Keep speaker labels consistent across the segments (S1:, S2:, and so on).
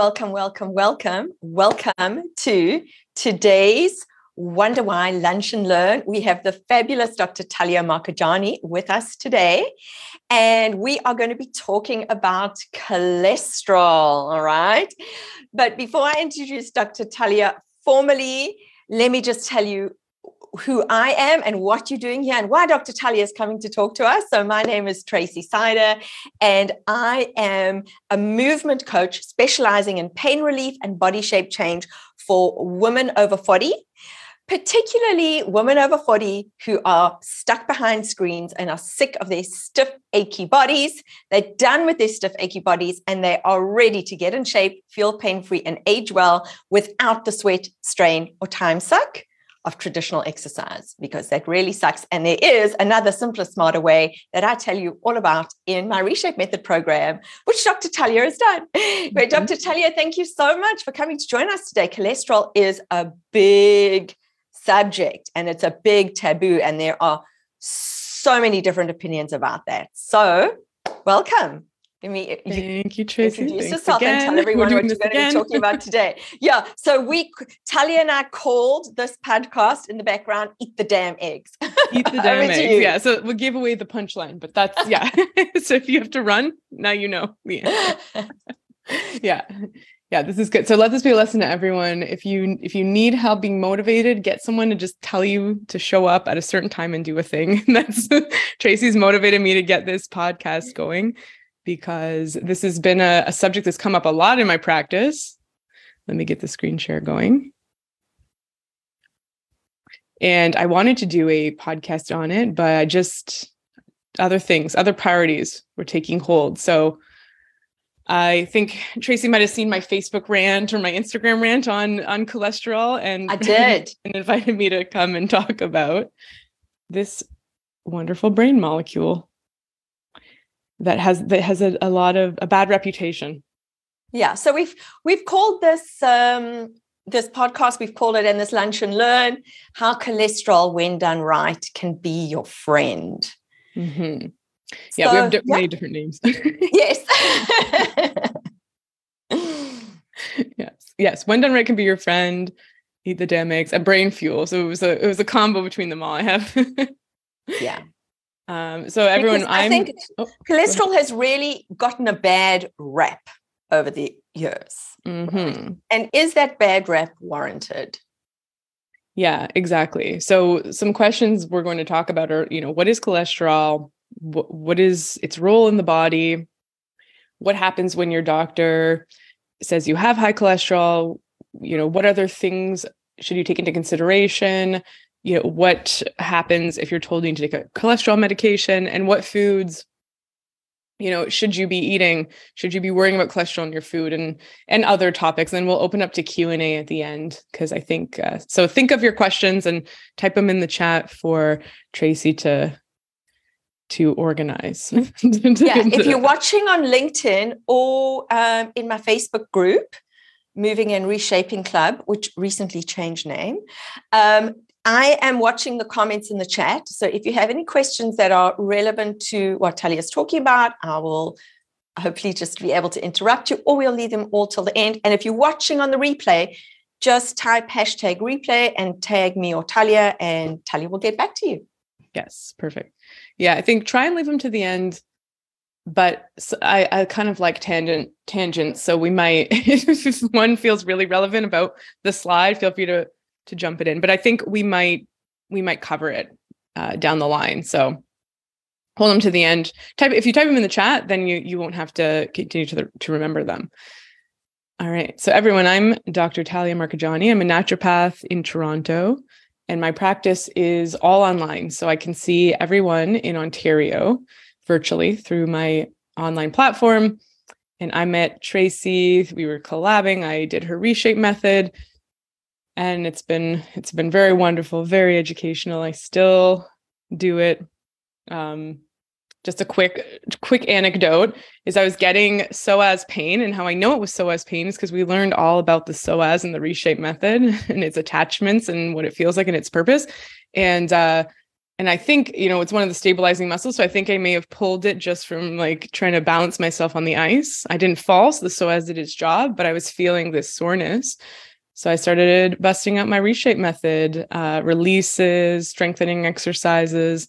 S1: Welcome, welcome, welcome, welcome to today's Wonder Why Lunch and Learn. We have the fabulous Dr. Talia Marcheggiani with us today, and we are going to be talking about cholesterol. All right. But before I introduce Dr. Talia formally, let me just tell you who I am and what you're doing here and why Dr. Talia is coming to talk to us. So, my name is Tracy Seider, and I am a movement coach specializing in pain relief and body shape change for women over 40, particularly women over 40 who are stuck behind screens and are sick of their stiff, achy bodies. They're done with their stiff, achy bodies and they are ready to get in shape, feel pain free, and age well without the sweat, strain, or time suck of traditional exercise because that really sucks. And there is another simpler, smarter way that I tell you all about in my Reshape Method program, which Dr. Talia has done. Mm-hmm. But Dr. Talia, thank you so much for coming to join us today. Cholesterol is a big subject and it's a big taboo, and there are so many different opinions about that. So, welcome.
S2: Let me thank you, Tracy.
S1: Introduce yourself again. and tell everyone what you're going again. to be talking about today. Yeah. So we Talia and I called this podcast in the background "Eat the Damn Eggs."
S2: Eat the damn eggs. Yeah. So we'll give away the punchline, but that's yeah. so if you have to run, now you know. Yeah. yeah. Yeah, this is good. So let this be a lesson to everyone. If you if you need help being motivated, get someone to just tell you to show up at a certain time and do a thing. That's Tracy's motivated me to get this podcast going because this has been a, a subject that's come up a lot in my practice. Let me get the screen share going. And I wanted to do a podcast on it, but I just other things, other priorities were taking hold. So I think Tracy might have seen my Facebook rant or my Instagram rant on on cholesterol and
S1: I did
S2: and invited me to come and talk about this wonderful brain molecule that has that has a, a lot of a bad reputation.
S1: Yeah so we've we've called this um this podcast we've called it in this lunch and learn how cholesterol when done right can be your friend.
S2: Mm-hmm. yeah so, we have di- yeah. many different names.
S1: Yes.
S2: Yes yes when done right can be your friend eat the damn eggs and brain fuel. So it was a it was a combo between them all i have.
S1: Yeah
S2: um, so everyone,
S1: i i think oh, cholesterol has really gotten a bad rap over the years.
S2: Mm-hmm.
S1: And is that bad rap warranted?
S2: Yeah, exactly. So some questions we're going to talk about are, you know, what is cholesterol? what, what is its role in the body? What happens when your doctor says you have high cholesterol? You know, what other things should you take into consideration? You know what happens if you're told you need to take a cholesterol medication and what foods you know should you be eating? Should you be worrying about cholesterol in your food and and other topics? And we'll open up to q&a at the end because i think uh, so think of your questions and type them in the chat for tracy to to organize.
S1: Yeah if you're watching on linkedin or um, in my facebook group moving and reshaping club which recently changed name um, I am watching the comments in the chat. So if you have any questions that are relevant to what Talia is talking about, I will hopefully just be able to interrupt you or we'll leave them all till the end. And if you're watching on the replay, just type hashtag replay and tag me or Talia, and Talia will get back to you.
S2: Yes, perfect. Yeah, I think try and leave them to the end. But I, I kind of like tangent tangents. So we might, if one feels really relevant about the slide, feel free to to jump it in. But I think we might we might cover it uh, down the line. So hold them to the end. Type if you type them in the chat, then you you won't have to continue to the, to remember them. All right. So everyone, I'm Dr. Talia Marcheggiani. I'm a naturopath in Toronto, and my practice is all online. So I can see everyone in Ontario virtually through my online platform. And I met Tracy. We were collabing. I did her reshape method and it's been it's been very wonderful very educational i still do it um, just a quick quick anecdote is i was getting psoas pain and how i know it was psoas pain is because we learned all about the psoas and the reshape method and its attachments and what it feels like and its purpose and uh, and I think, you know, it's one of the stabilizing muscles. So I think I may have pulled it just from like trying to balance myself on the ice. I didn't fall, so the psoas did its job, but I was feeling this soreness. So I started busting out my reshape method, uh, releases, strengthening exercises.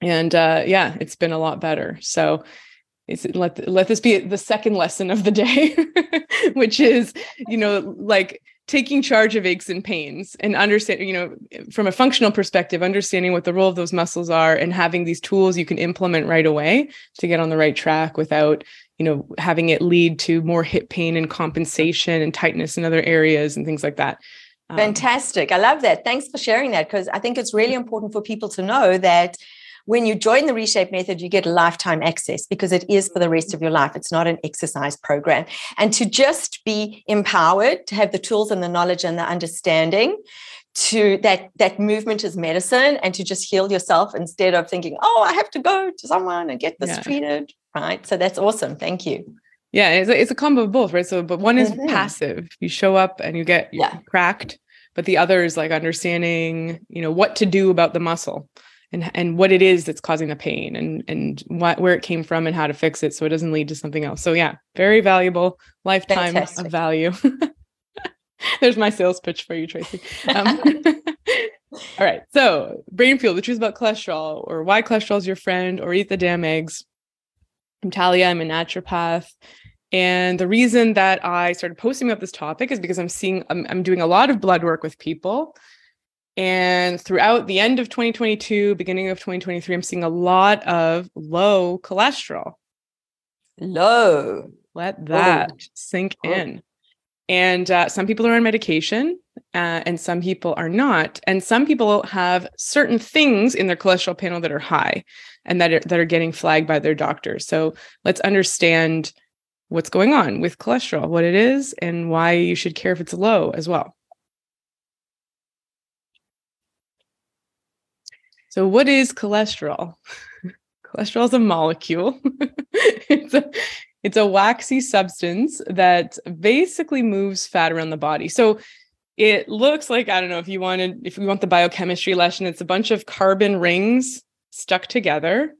S2: And uh, yeah, it's been a lot better. So it's let let this be the second lesson of the day, which is, you know, like taking charge of aches and pains and understand you know from a functional perspective understanding what the role of those muscles are and having these tools you can implement right away to get on the right track without you know having it lead to more hip pain and compensation and tightness in other areas and things like that
S1: um, fantastic i love that thanks for sharing that because i think it's really important for people to know that when you join the reshape method, you get lifetime access because it is for the rest of your life. It's not an exercise program. And to just be empowered, to have the tools and the knowledge and the understanding to that that movement is medicine and to just heal yourself instead of thinking, oh, I have to go to someone and get this yeah. treated. Right. So that's awesome. Thank you.
S2: Yeah, it's a, it's a combo of both, right? So, but one is mm-hmm. passive. You show up and you get yeah. cracked, but the other is like understanding, you know, what to do about the muscle and and what it is that's causing the pain and and what where it came from and how to fix it so it doesn't lead to something else. So yeah, very valuable lifetime Fantastic. of value. There's my sales pitch for you, Tracy. Um, all right. So, Brain Fuel, the truth about cholesterol, or why cholesterol is your friend, or eat the damn eggs. I'm Talia. I'm a naturopath. And the reason that I started posting about this topic is because I'm seeing, I'm, I'm doing a lot of blood work with people and throughout the end of 2022, beginning of 2023, I'm seeing a lot of low cholesterol.
S1: Low.
S2: Let that oh. sink oh. in. And uh, some people are on medication uh, and some people are not. And some people have certain things in their cholesterol panel that are high and that are, that are getting flagged by their doctor. So let's understand what's going on with cholesterol, what it is, and why you should care if it's low as well. So, what is cholesterol? cholesterol is a molecule. it's a it's a waxy substance that basically moves fat around the body. So it looks like I don't know if you wanted if we want the biochemistry lesson, it's a bunch of carbon rings stuck together.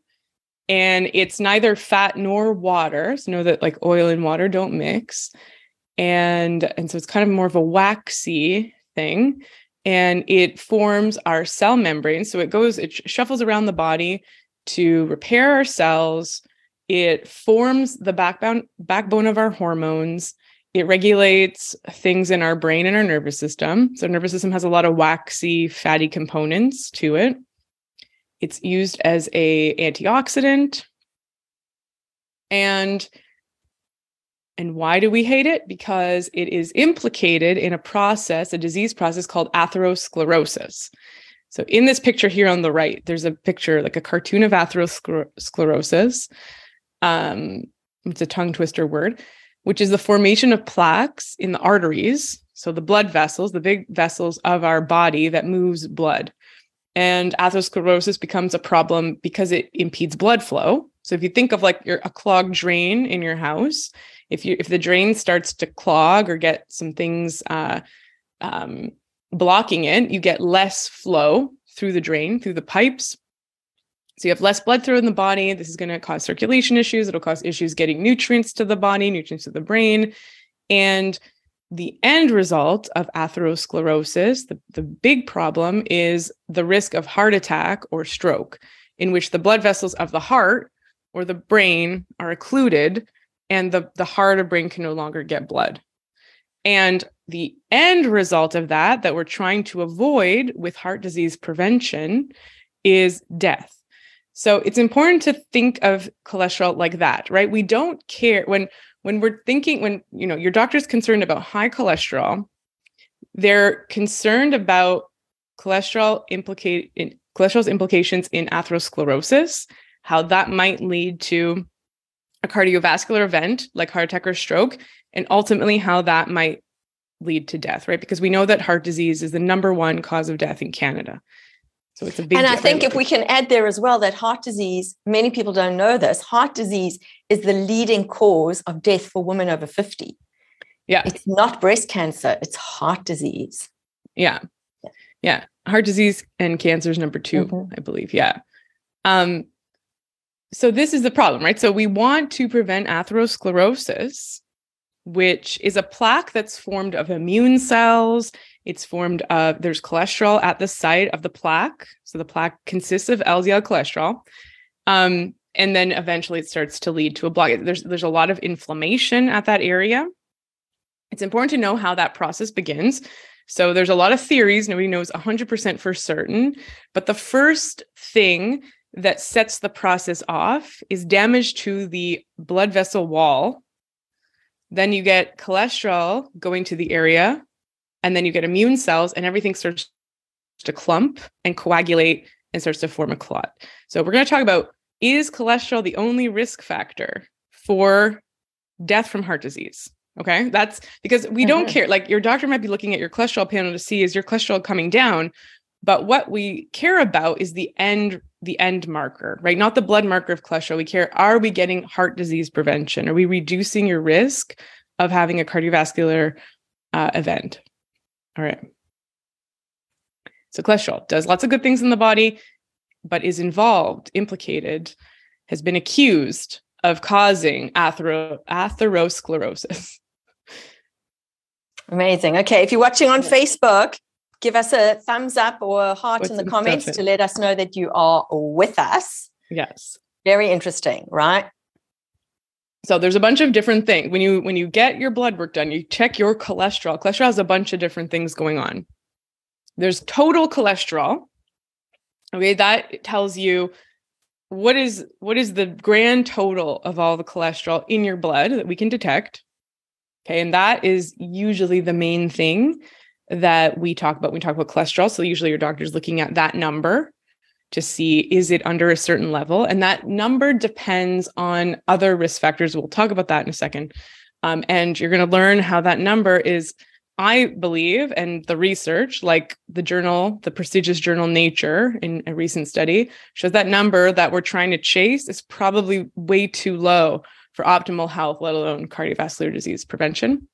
S2: And it's neither fat nor water. So know that like oil and water don't mix. And and so it's kind of more of a waxy thing and it forms our cell membrane. So it goes, it shuffles around the body to repair our cells. It forms the backbone backbone of our hormones. It regulates things in our brain and our nervous system. So nervous system has a lot of waxy, fatty components to it. It's used as a antioxidant. And and why do we hate it? Because it is implicated in a process, a disease process called atherosclerosis. So, in this picture here on the right, there's a picture like a cartoon of atherosclerosis. Um, it's a tongue twister word, which is the formation of plaques in the arteries. So, the blood vessels, the big vessels of our body that moves blood. And atherosclerosis becomes a problem because it impedes blood flow. So, if you think of like your, a clogged drain in your house, if you if the drain starts to clog or get some things uh, um, blocking it, you get less flow through the drain through the pipes. So you have less blood through in the body. This is going to cause circulation issues. It'll cause issues getting nutrients to the body, nutrients to the brain, and the end result of atherosclerosis, the, the big problem is the risk of heart attack or stroke, in which the blood vessels of the heart or the brain are occluded and the, the heart or brain can no longer get blood. And the end result of that, that we're trying to avoid with heart disease prevention, is death. So it's important to think of cholesterol like that, right? We don't care when when we're thinking when you know your doctor's concerned about high cholesterol, they're concerned about cholesterol implicate cholesterol's implications in atherosclerosis, how that might lead to a cardiovascular event like heart attack or stroke, and ultimately how that might lead to death, right? Because we know that heart disease is the number one cause of death in Canada. So it's a big
S1: And I think if we can add there as well that heart disease, many people don't know this, heart disease is the leading cause of death for women over 50.
S2: Yeah.
S1: It's not breast cancer, it's heart disease.
S2: Yeah. Yeah. Heart disease and cancer is number 2
S1: Mhm.
S2: I believe. Yeah. Um, so this is the problem, right? So we want to prevent atherosclerosis, which is a plaque that's formed of immune cells. It's formed of there's cholesterol at the site of the plaque. So the plaque consists of LDL cholesterol. Um, and then eventually it starts to lead to a block. There's there's a lot of inflammation at that area. It's important to know how that process begins. So there's a lot of theories. Nobody knows 100% for certain. But the first thing that sets the process off is damage to the blood vessel wall. Then you get cholesterol going to the area, and then you get immune cells, and everything starts to clump and coagulate and starts to form a clot. So we're going to talk about is cholesterol the only risk factor for death from heart disease? Okay. That's because we don't
S1: Mhm.
S2: care. Like your doctor might be looking at your cholesterol panel to see is your cholesterol coming down, but what we care about is the end the end marker, right? Not the blood marker of cholesterol. We care are we getting heart disease prevention? Are we reducing your risk of having a cardiovascular uh, event? All right. So cholesterol does lots of good things in the body, but is involved, implicated, has been accused of causing athero- atherosclerosis.
S1: Amazing. Okay. If you're watching on Facebook, give us a thumbs up or a heart
S2: Put
S1: in the comments to let us know that you are with us.
S2: Yes.
S1: Very interesting, right?
S2: So there's a bunch of different things. When you when you get your blood work done, you check your cholesterol. Cholesterol has a bunch of different things going on. There's total cholesterol. Okay, that tells you what is what is the grand total of all the cholesterol in your blood that we can detect. Okay, and that is usually the main thing that we talk about when we talk about cholesterol. So usually your doctor's looking at that number to see is it under a certain level? And that number depends on other risk factors. We'll talk about that in a second. Um, and you're going to learn how that number is i believe and the research like the journal the prestigious journal nature in a recent study shows that number that we're trying to chase is probably way too low for optimal health let alone cardiovascular disease prevention.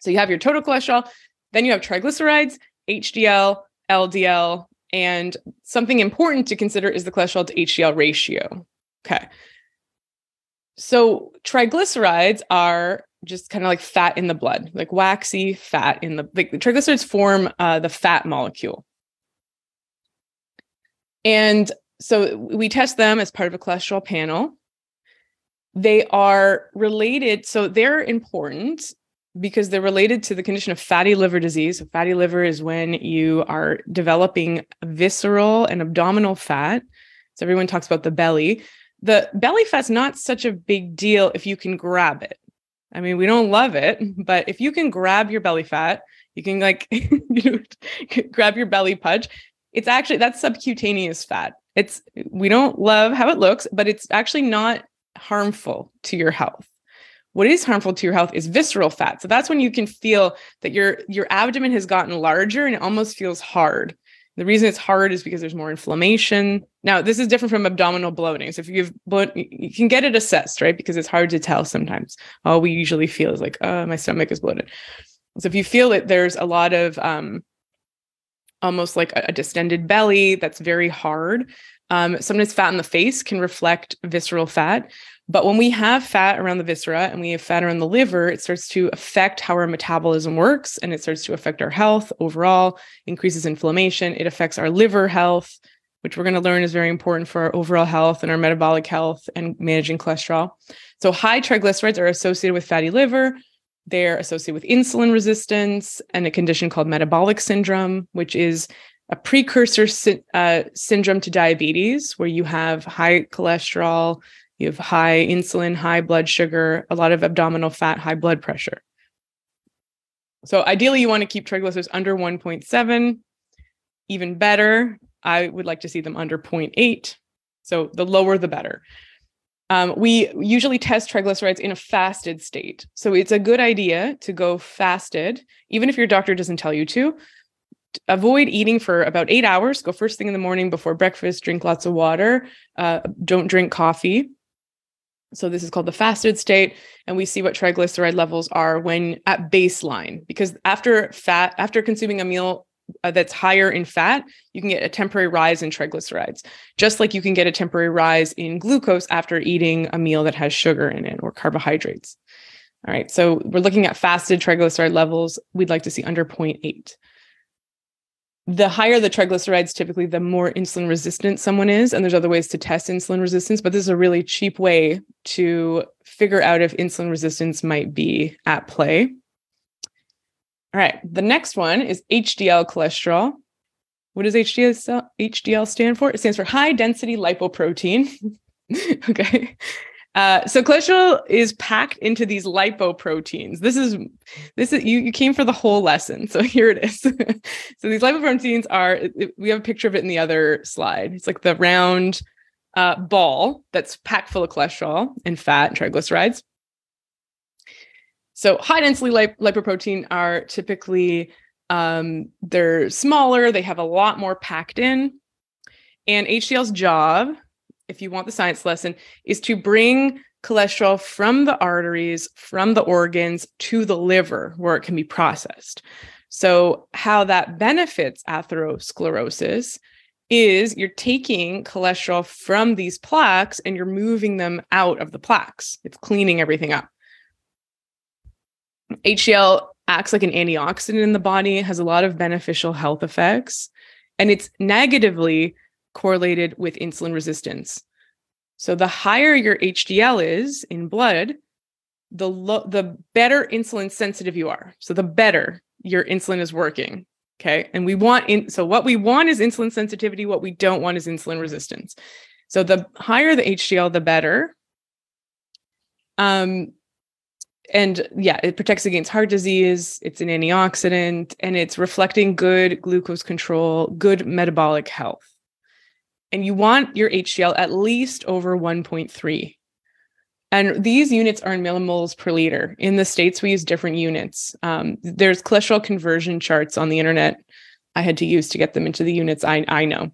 S2: So you have your total cholesterol then you have triglycerides hdl ldl and something important to consider is the cholesterol to HDL ratio. Okay. So triglycerides are just kind of like fat in the blood, like waxy fat in the like the triglycerides form uh, the fat molecule. And so we test them as part of a cholesterol panel. They are related, so they're important because they're related to the condition of fatty liver disease. Fatty liver is when you are developing visceral and abdominal fat. So everyone talks about the belly. The belly fat's not such a big deal if you can grab it. I mean, we don't love it, but if you can grab your belly fat, you can like you know, grab your belly pudge. It's actually that's subcutaneous fat. It's we don't love how it looks, but it's actually not harmful to your health what is harmful to your health is visceral fat. So that's when you can feel that your your abdomen has gotten larger and it almost feels hard. The reason it's hard is because there's more inflammation. Now this is different from abdominal bloating. So if you've bloat you can get it assessed right? Because it's hard to tell sometimes. All we usually feel is like oh my stomach is bloated. So if you feel it, there's a lot of um almost like a, a distended belly that's very hard um, sometimes fat in the face can reflect visceral fat but when we have fat around the viscera and we have fat around the liver, it starts to affect how our metabolism works and it starts to affect our health overall, increases inflammation. It affects our liver health, which we're going to learn is very important for our overall health and our metabolic health and managing cholesterol. So, high triglycerides are associated with fatty liver. They're associated with insulin resistance and a condition called metabolic syndrome, which is a precursor sy- uh, syndrome to diabetes, where you have high cholesterol, you have high insulin, high blood sugar, a lot of abdominal fat, high blood pressure. So ideally, you want to keep triglycerides under 1.7. Even better, I would like to see them under 0.8. So the lower, the better. Um, we usually test triglycerides in a fasted state. So it's a good idea to go fasted, even if your doctor doesn't tell you to. Avoid eating for about eight hours. Go first thing in the morning before breakfast, drink lots of water. Uh, don't drink coffee. So this is called the fasted state, and we see what triglyceride levels are when at baseline. Because after fat, after consuming a meal uh, that's higher in fat, you can get a temporary rise in triglycerides, just like you can get a temporary rise in glucose after eating a meal that has sugar in it or carbohydrates. All right, so we're looking at fasted triglyceride levels. We'd like to see under 0.8 the higher the triglycerides, typically, the more insulin resistant someone is. And there's other ways to test insulin resistance, but this is a really cheap way to figure out if insulin resistance might be at play. All right, the next one is HDL cholesterol. What does HDL, HDL stand for? It stands for high density lipoprotein. okay. Uh, so cholesterol is packed into these lipoproteins. This is this is you you came for the whole lesson. So here it is. so these lipoproteins are we have a picture of it in the other slide. It's like the round uh, ball that's packed full of cholesterol and fat and triglycerides. So high density lip- lipoprotein are typically um, they're smaller. They have a lot more packed in, and HDL's job if you want the science lesson, is to bring cholesterol from the arteries, from the organs to the liver where it can be processed. So, how that benefits atherosclerosis is you're taking cholesterol from these plaques and you're moving them out of the plaques. It's cleaning everything up. HDL acts like an antioxidant in the body, has a lot of beneficial health effects, and it's negatively correlated with insulin resistance. So the higher your HDL is in blood, the lo- the better insulin sensitive you are. So the better your insulin is working. Okay? And we want in so what we want is insulin sensitivity, what we don't want is insulin resistance. So the higher the HDL the better. Um and yeah, it protects against heart disease, it's an antioxidant and it's reflecting good glucose control, good metabolic health and you want your HDL at least over 1.3. And these units are in millimoles per liter. In the States, we use different units. Um, there's cholesterol conversion charts on the internet I had to use to get them into the units I, I know.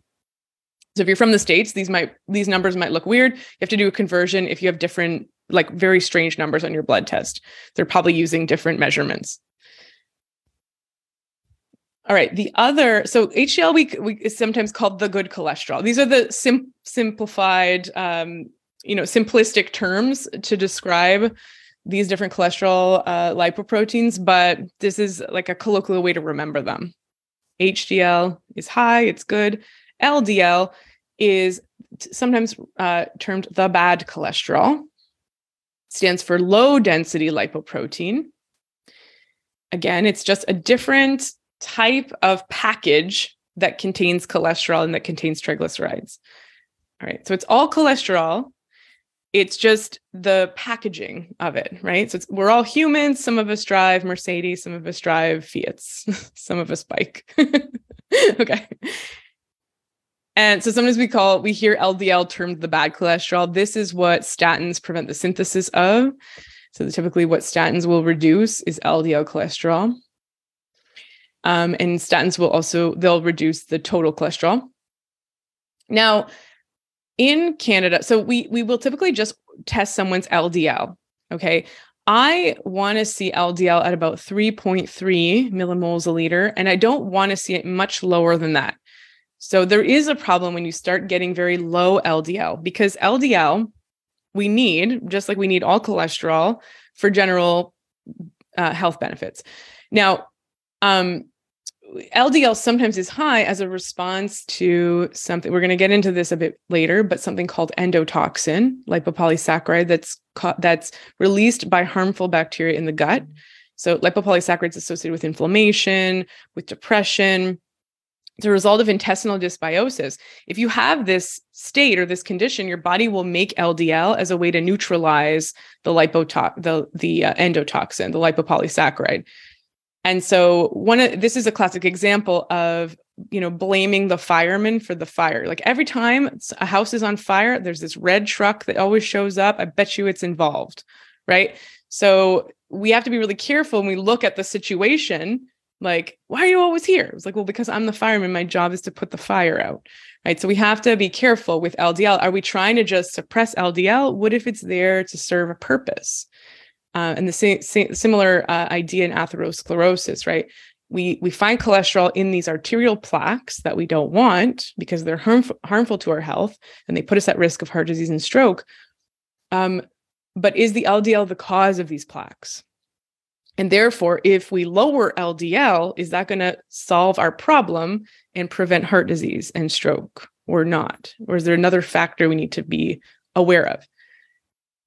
S2: So if you're from the States, these might these numbers might look weird. You have to do a conversion if you have different, like very strange numbers on your blood test. They're probably using different measurements. All right. The other, so HDL we, we is sometimes called the good cholesterol. These are the sim, simplified, um, you know, simplistic terms to describe these different cholesterol uh, lipoproteins, but this is like a colloquial way to remember them. HDL is high, it's good. LDL is sometimes uh, termed the bad cholesterol. stands for low density lipoprotein. Again, it's just a different type of package that contains cholesterol and that contains triglycerides. All right. So it's all cholesterol. It's just the packaging of it, right? So we're all humans. Some of us drive Mercedes, some of us drive Fiats, some of us bike. okay. And so sometimes we call, we hear LDL termed the bad cholesterol. This is what statins prevent the synthesis of. So typically what statins will reduce is LDL cholesterol. Um, and statins will also they'll reduce the total cholesterol. Now, in Canada, so we we will typically just test someone's LDL. Okay. I want to see LDL at about 3.3 millimoles a liter, and I don't want to see it much lower than that. So there is a problem when you start getting very low LDL because LDL we need, just like we need all cholesterol for general uh, health benefits. Now, um, LDL sometimes is high as a response to something. We're going to get into this a bit later, but something called endotoxin, lipopolysaccharide that's that's released by harmful bacteria in the gut. So lipopolysaccharide is associated with inflammation, with depression. It's a result of intestinal dysbiosis. If you have this state or this condition, your body will make LDL as a way to neutralize the lipotox, the the uh, endotoxin, the lipopolysaccharide. And so one of this is a classic example of you know blaming the fireman for the fire. Like every time a house is on fire, there's this red truck that always shows up. I bet you it's involved, right? So we have to be really careful when we look at the situation. Like, why are you always here? It's like, well, because I'm the fireman. My job is to put the fire out, right? So we have to be careful with LDL. Are we trying to just suppress LDL? What if it's there to serve a purpose? Uh, and the same, similar uh, idea in atherosclerosis, right? we we find cholesterol in these arterial plaques that we don't want because they're harmful harmful to our health and they put us at risk of heart disease and stroke. Um, but is the LDL the cause of these plaques? And therefore, if we lower LDL, is that going to solve our problem and prevent heart disease and stroke or not? Or is there another factor we need to be aware of?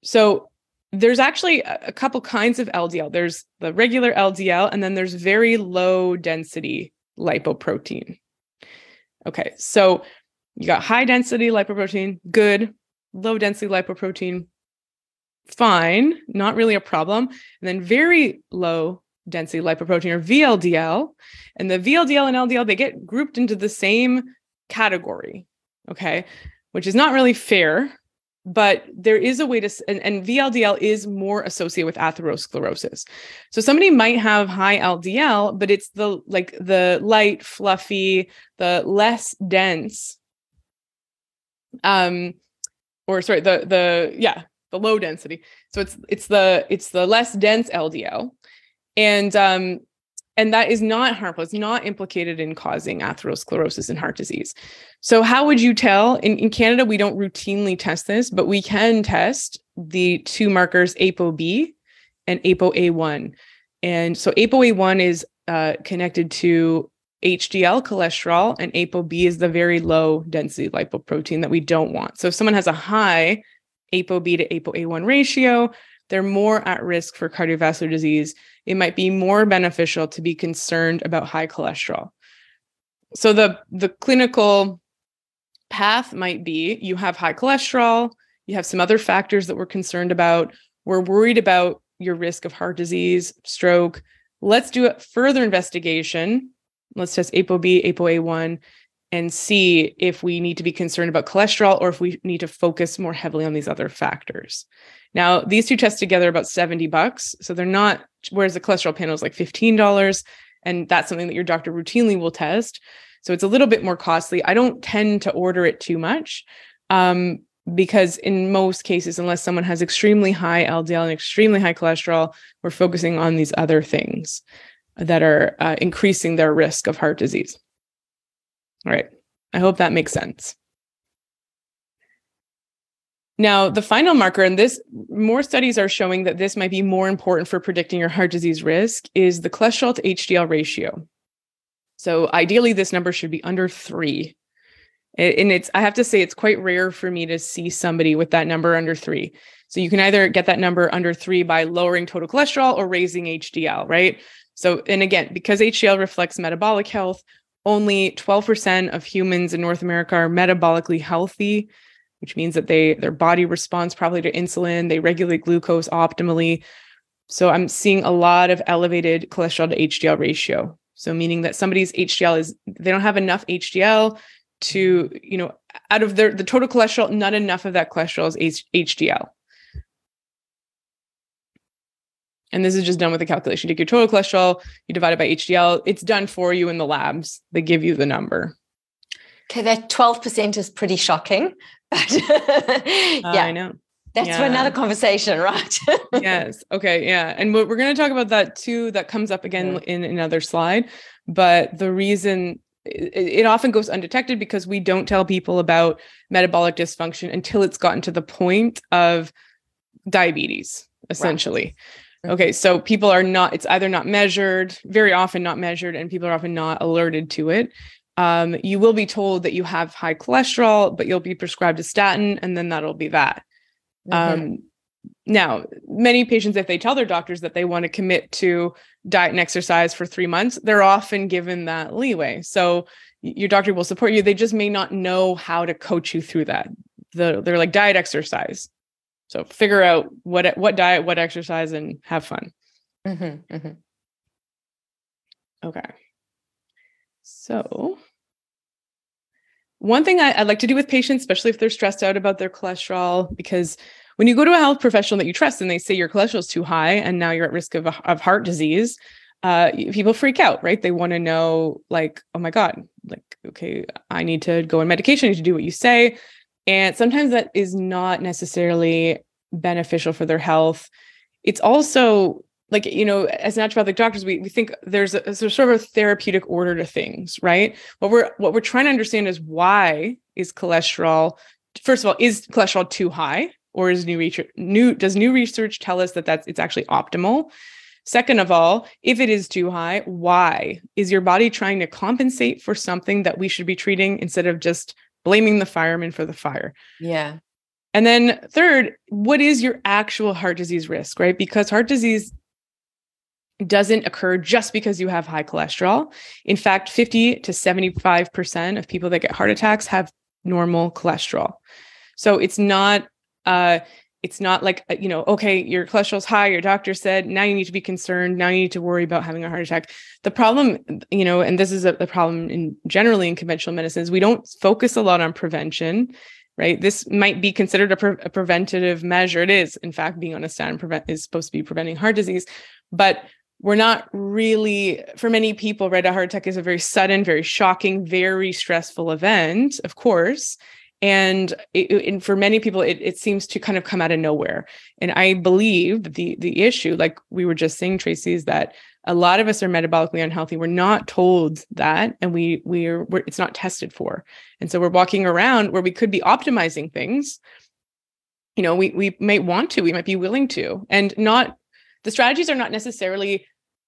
S2: So, there's actually a couple kinds of LDL. There's the regular LDL, and then there's very low density lipoprotein. Okay, so you got high density lipoprotein, good. Low density lipoprotein, fine, not really a problem. And then very low density lipoprotein or VLDL. And the VLDL and LDL, they get grouped into the same category. Okay. Which is not really fair, but there is a way to, and, and VLDL is more associated with atherosclerosis. So somebody might have high LDL, but it's the like the light, fluffy, the less dense um or sorry the the yeah the low density. So it's it's the it's the less dense LDL, and um, and that is not harmful. It's not implicated in causing atherosclerosis and heart disease. So how would you tell? In, in Canada, we don't routinely test this, but we can test the two markers ApoB and ApoA1. And so ApoA1 is uh, connected to HDL cholesterol, and ApoB is the very low density lipoprotein that we don't want. So if someone has a high ApoB to ApoA1 ratio, they're more at risk for cardiovascular disease. It might be more beneficial to be concerned about high cholesterol. So the the clinical path might be you have high cholesterol, you have some other factors that we're concerned about. We're worried about your risk of heart disease, stroke. Let's do a further investigation. Let's test ApoB, ApoA1, and see if we need to be concerned about cholesterol or if we need to focus more heavily on these other factors. Now, these two tests together about 70 bucks. So they're not, whereas the cholesterol panel is like $15. And that's something that your doctor routinely will test. So it's a little bit more costly. I don't tend to order it too much um, because, in most cases, unless someone has extremely high LDL and extremely high cholesterol, we're focusing on these other things that are uh, increasing their risk of heart disease. All right. I hope that makes sense. Now, the final marker, and this more studies are showing that this might be more important for predicting your heart disease risk, is the cholesterol to HDL ratio. So ideally, this number should be under three. And it's, I have to say, it's quite rare for me to see somebody with that number under three. So you can either get that number under three by lowering total cholesterol or raising HDL, right? So, and again, because HDL reflects metabolic health, only 12% of humans in North America are metabolically healthy, which means that they their body responds properly to insulin, they regulate glucose optimally. So I'm seeing a lot of elevated cholesterol to HDL ratio. So meaning that somebody's HDL is they don't have enough HDL to, you know, out of their the total cholesterol, not enough of that cholesterol is HDL. And this is just done with a calculation. You take your total cholesterol, you divide it by HDL. It's done for you in the labs. They give you the number.
S1: Okay, that 12% is pretty shocking. But
S2: yeah, I know.
S1: That's yeah. for another conversation, right?
S2: yes. Okay. Yeah. And we're going to talk about that too. That comes up again yeah. in another slide. But the reason it, it, often goes undetected because we don't tell people about metabolic dysfunction until it's gotten to the point of diabetes, essentially. Right. Okay, so people are not, it's either not measured, very often not measured, and people are often not alerted to it. Um, you will be told that you have high cholesterol, but you'll be prescribed a statin, and then that'll be that. Mm-hmm. Um, now, many patients, if they tell their doctors that they want to commit to diet and exercise for three months, they're often given that leeway. So your doctor will support you. They just may not know how to coach you through that. The, they're like diet exercise so figure out what what diet, what exercise, and have fun. Mm-hmm, mm-hmm. Okay. So one thing I, I like to do with patients, especially if they're stressed out about their cholesterol, because when you go to a health professional that you trust and they say your cholesterol is too high and now you're at risk of, of heart disease, uh, people freak out, right? They want to know, like, oh my God, like, okay, I need to go on medication, I need to do what you say. And sometimes that is not necessarily beneficial for their health. It's also like you know as naturopathic doctors we, we think there's a, there's sort of a therapeutic order to things right? What we're what we're trying to understand is why is cholesterol first of all is cholesterol too high? Or is new research new does new research tell us that that's it's actually optimal? Second of all if it is too high why? Is your body trying to compensate for something that we should be treating instead of just blaming the fireman for the fire
S1: yeah
S2: and then third what is your actual heart disease risk right because heart disease doesn't occur just because you have high cholesterol. In fact, 50 to 75% of people that get heart attacks have normal cholesterol. So it's not uh it's not like uh, you know okay your cholesterol's high your doctor said now you need to be concerned now you need to worry about having a heart attack. The problem you know and this is a, the problem in generally in conventional medicine is we don't focus a lot on prevention right? This might be considered a, pre- a preventative measure. It is in fact being on a statin prevent is supposed to be preventing heart disease but we're not really for many people right a heart attack is a very sudden very shocking very stressful event of course and, it, and for many people it, it seems to kind of come out of nowhere. And i believe that the the issue like we were just saying tracy is that a lot of us are metabolically unhealthy. We're not told that and we we're, we're it's not tested for. And so we're walking around where we could be optimizing things. You know we we might want to we might be willing to. And not the strategies are not necessarily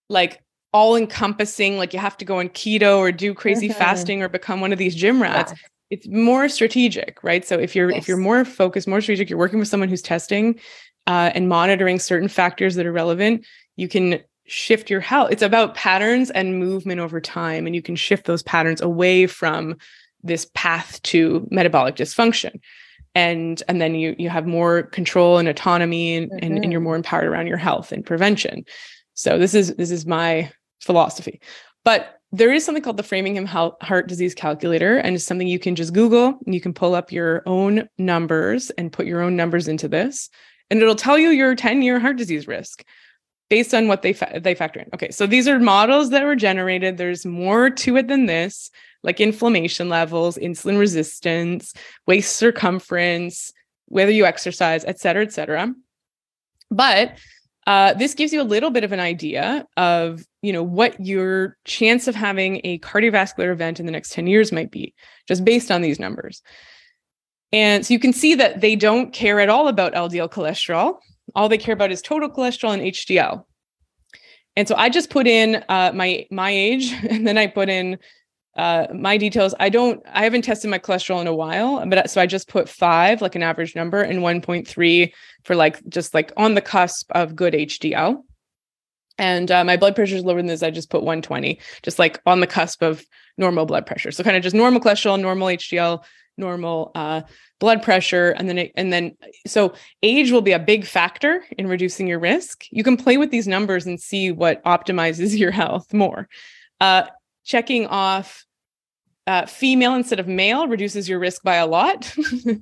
S2: like all encompassing like you have to go on keto or do crazy mm-hmm. fasting or become one of these gym rats. Yeah. It's more strategic right so if you're yes. if you're more focused more strategic you're working with someone who's testing uh, and monitoring certain factors that are relevant you can shift your health it's about patterns and movement over time and you can shift those patterns away from this path to metabolic dysfunction and and then you you have more control and autonomy and, mm-hmm. and, and you're mm-hmm. more empowered around your health and prevention so this is this is my philosophy. But there is something called the Framingham Heart Disease Calculator, and it's something you can just Google. And you can pull up your own numbers and put your own numbers into this, and it'll tell you your 10-year heart disease risk based on what they fa- they factor in. Okay, so these are models that were generated. There's more to it than this, like inflammation levels, insulin resistance, waist circumference, whether you exercise, et cetera, et cetera. But uh, this gives you a little bit of an idea of you know what your chance of having a cardiovascular event in the next 10 years might be just based on these numbers. And so you can see that they don't care at all about ldl cholesterol. All they care about is total cholesterol and hdl and so i just put in uh, my my age and then i put in uh, my details i don't i haven't tested my cholesterol in a while but so i just put five like an average number and 1.3 for like just like on the cusp of good hdl and uh, my blood pressure is lower than this i just put 120 just like on the cusp of normal blood pressure. So kind of just normal cholesterol normal hdl normal uh, blood pressure and then it, and then so age will be a big factor in reducing your risk. You can play with these numbers and see what optimizes your health more. Uh, checking off uh, female instead of male reduces your risk by a lot,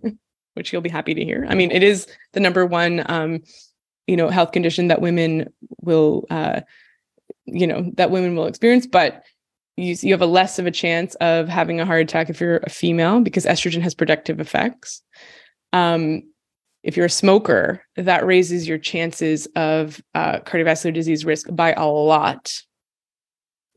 S2: which you'll be happy to hear. I mean, it is the number one, um, you know, health condition that women will, uh, you know, that women will experience, but you, you have a less of a chance of having a heart attack if you're a female because estrogen has protective effects. Um, if you're a smoker, that raises your chances of uh, cardiovascular disease risk by a lot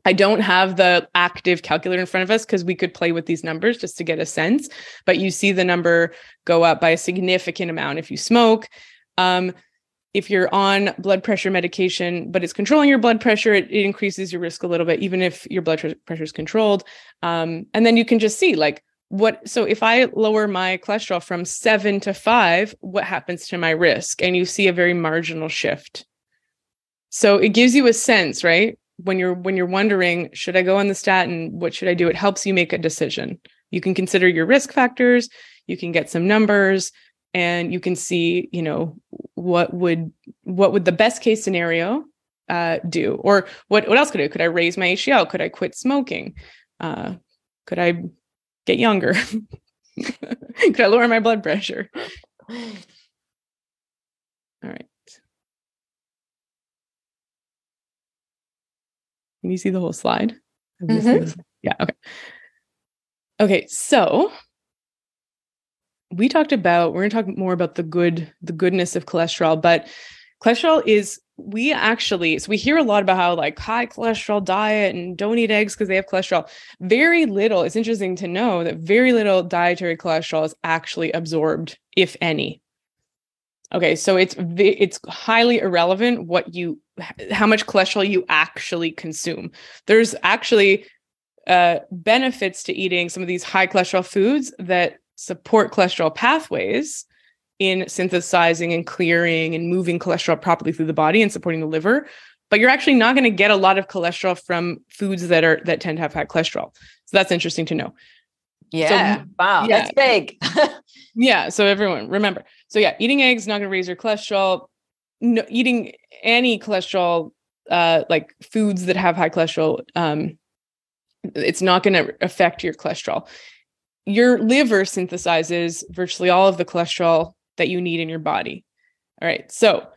S2: I don't have the active calculator in front of us because we could play with these numbers just to get a sense. But you see the number go up by a significant amount if you smoke. Um, if you're on blood pressure medication, but it's controlling your blood pressure, it, it increases your risk a little bit, even if your blood pressure is controlled. Um, and then you can just see like what. So if I lower my cholesterol from seven to five, what happens to my risk? And you see a very marginal shift. So it gives you a sense, right? When you're when you're wondering should i go on the statin what should i do? It helps you make a decision. You can consider your risk factors you can get some numbers and you can see you know what would what would the best case scenario uh, do? Or what what else could i do could i raise my hdl could i quit smoking? Uh, could i get younger? Could i lower my blood pressure? All right Can you see the whole slide? Mm-hmm. Yeah. Okay. Okay. So we talked about, we're going to talk more about the good, the goodness of cholesterol, but cholesterol is we actually so we hear a lot about how like high cholesterol diet and don't eat eggs because they have cholesterol very little it's interesting to know that very little dietary cholesterol is actually absorbed if any okay so it's it's highly irrelevant what you how much cholesterol you actually consume. There's actually uh, benefits to eating some of these high cholesterol foods that support cholesterol pathways in synthesizing and clearing and moving cholesterol properly through the body and supporting the liver but you're actually not going to get a lot of cholesterol from foods that are that tend to have high cholesterol. So that's interesting to know
S1: yeah so, wow yeah. that's big
S2: yeah so everyone remember so yeah eating eggs not going to raise your cholesterol no, eating any cholesterol uh like foods that have high cholesterol um it's not going to affect your cholesterol your liver synthesizes virtually all of the cholesterol that you need in your body. All right. So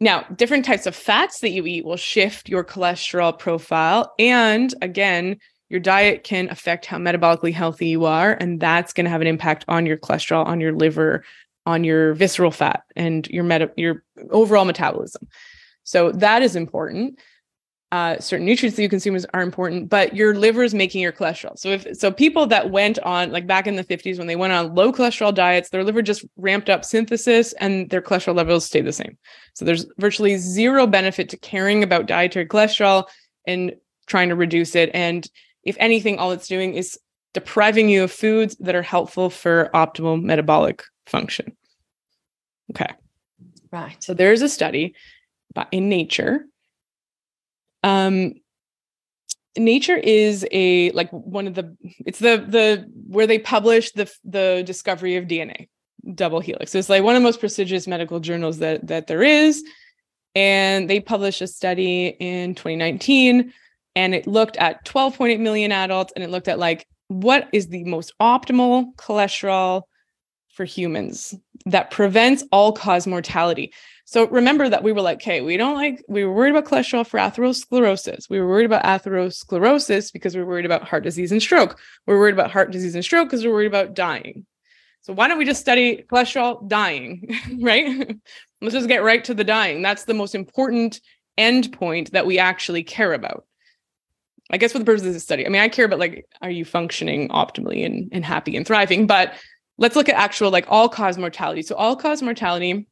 S2: now, different types of fats that you eat will shift your cholesterol profile. And again, your diet can affect how metabolically healthy you are. And that's going to have an impact on your cholesterol, on your liver, on your visceral fat, and your meta- your overall metabolism. So that is important uh, certain nutrients that you consume are important, but your liver is making your cholesterol. So if so, people that went on like back in the 50s when they went on low cholesterol diets, their liver just ramped up synthesis and their cholesterol levels stayed the same. So there's virtually zero benefit to caring about dietary cholesterol and trying to reduce it. And if anything, all it's doing is depriving you of foods that are helpful for optimal metabolic function. Okay.
S1: Right.
S2: So there's a study in Nature um nature is a like one of the it's the the where they publish the the discovery of dna double helix so it's like one of the most prestigious medical journals that that there is and they published a study in 2019 and it looked at 12.8 million adults and it looked at like what is the most optimal cholesterol for humans that prevents all cause mortality so remember that we were like, okay, we don't like, we were worried about cholesterol for atherosclerosis. We were worried about atherosclerosis because we were worried about heart disease and stroke. We are worried about heart disease and stroke because we we're worried about dying. So why don't we just study cholesterol dying, right? Let's just get right to the dying. That's the most important endpoint that we actually care about. I guess for the purposes of this study. I mean, I care about like, are you functioning optimally and, and happy and thriving? But let's look at actual like all cause mortality. So all cause mortality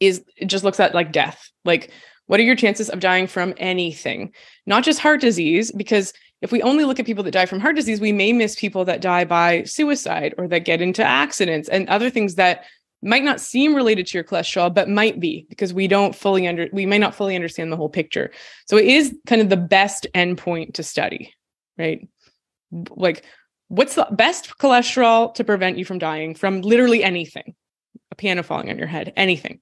S2: is it just looks at like death. Like, what are your chances of dying from anything? Not just heart disease, because if we only look at people that die from heart disease, we may miss people that die by suicide or that get into accidents and other things that might not seem related to your cholesterol, but might be because we don't fully under we might not fully understand the whole picture. So it is kind of the best endpoint to study, right? Like, what's the best cholesterol to prevent you from dying from literally anything? A piano falling on your head, anything.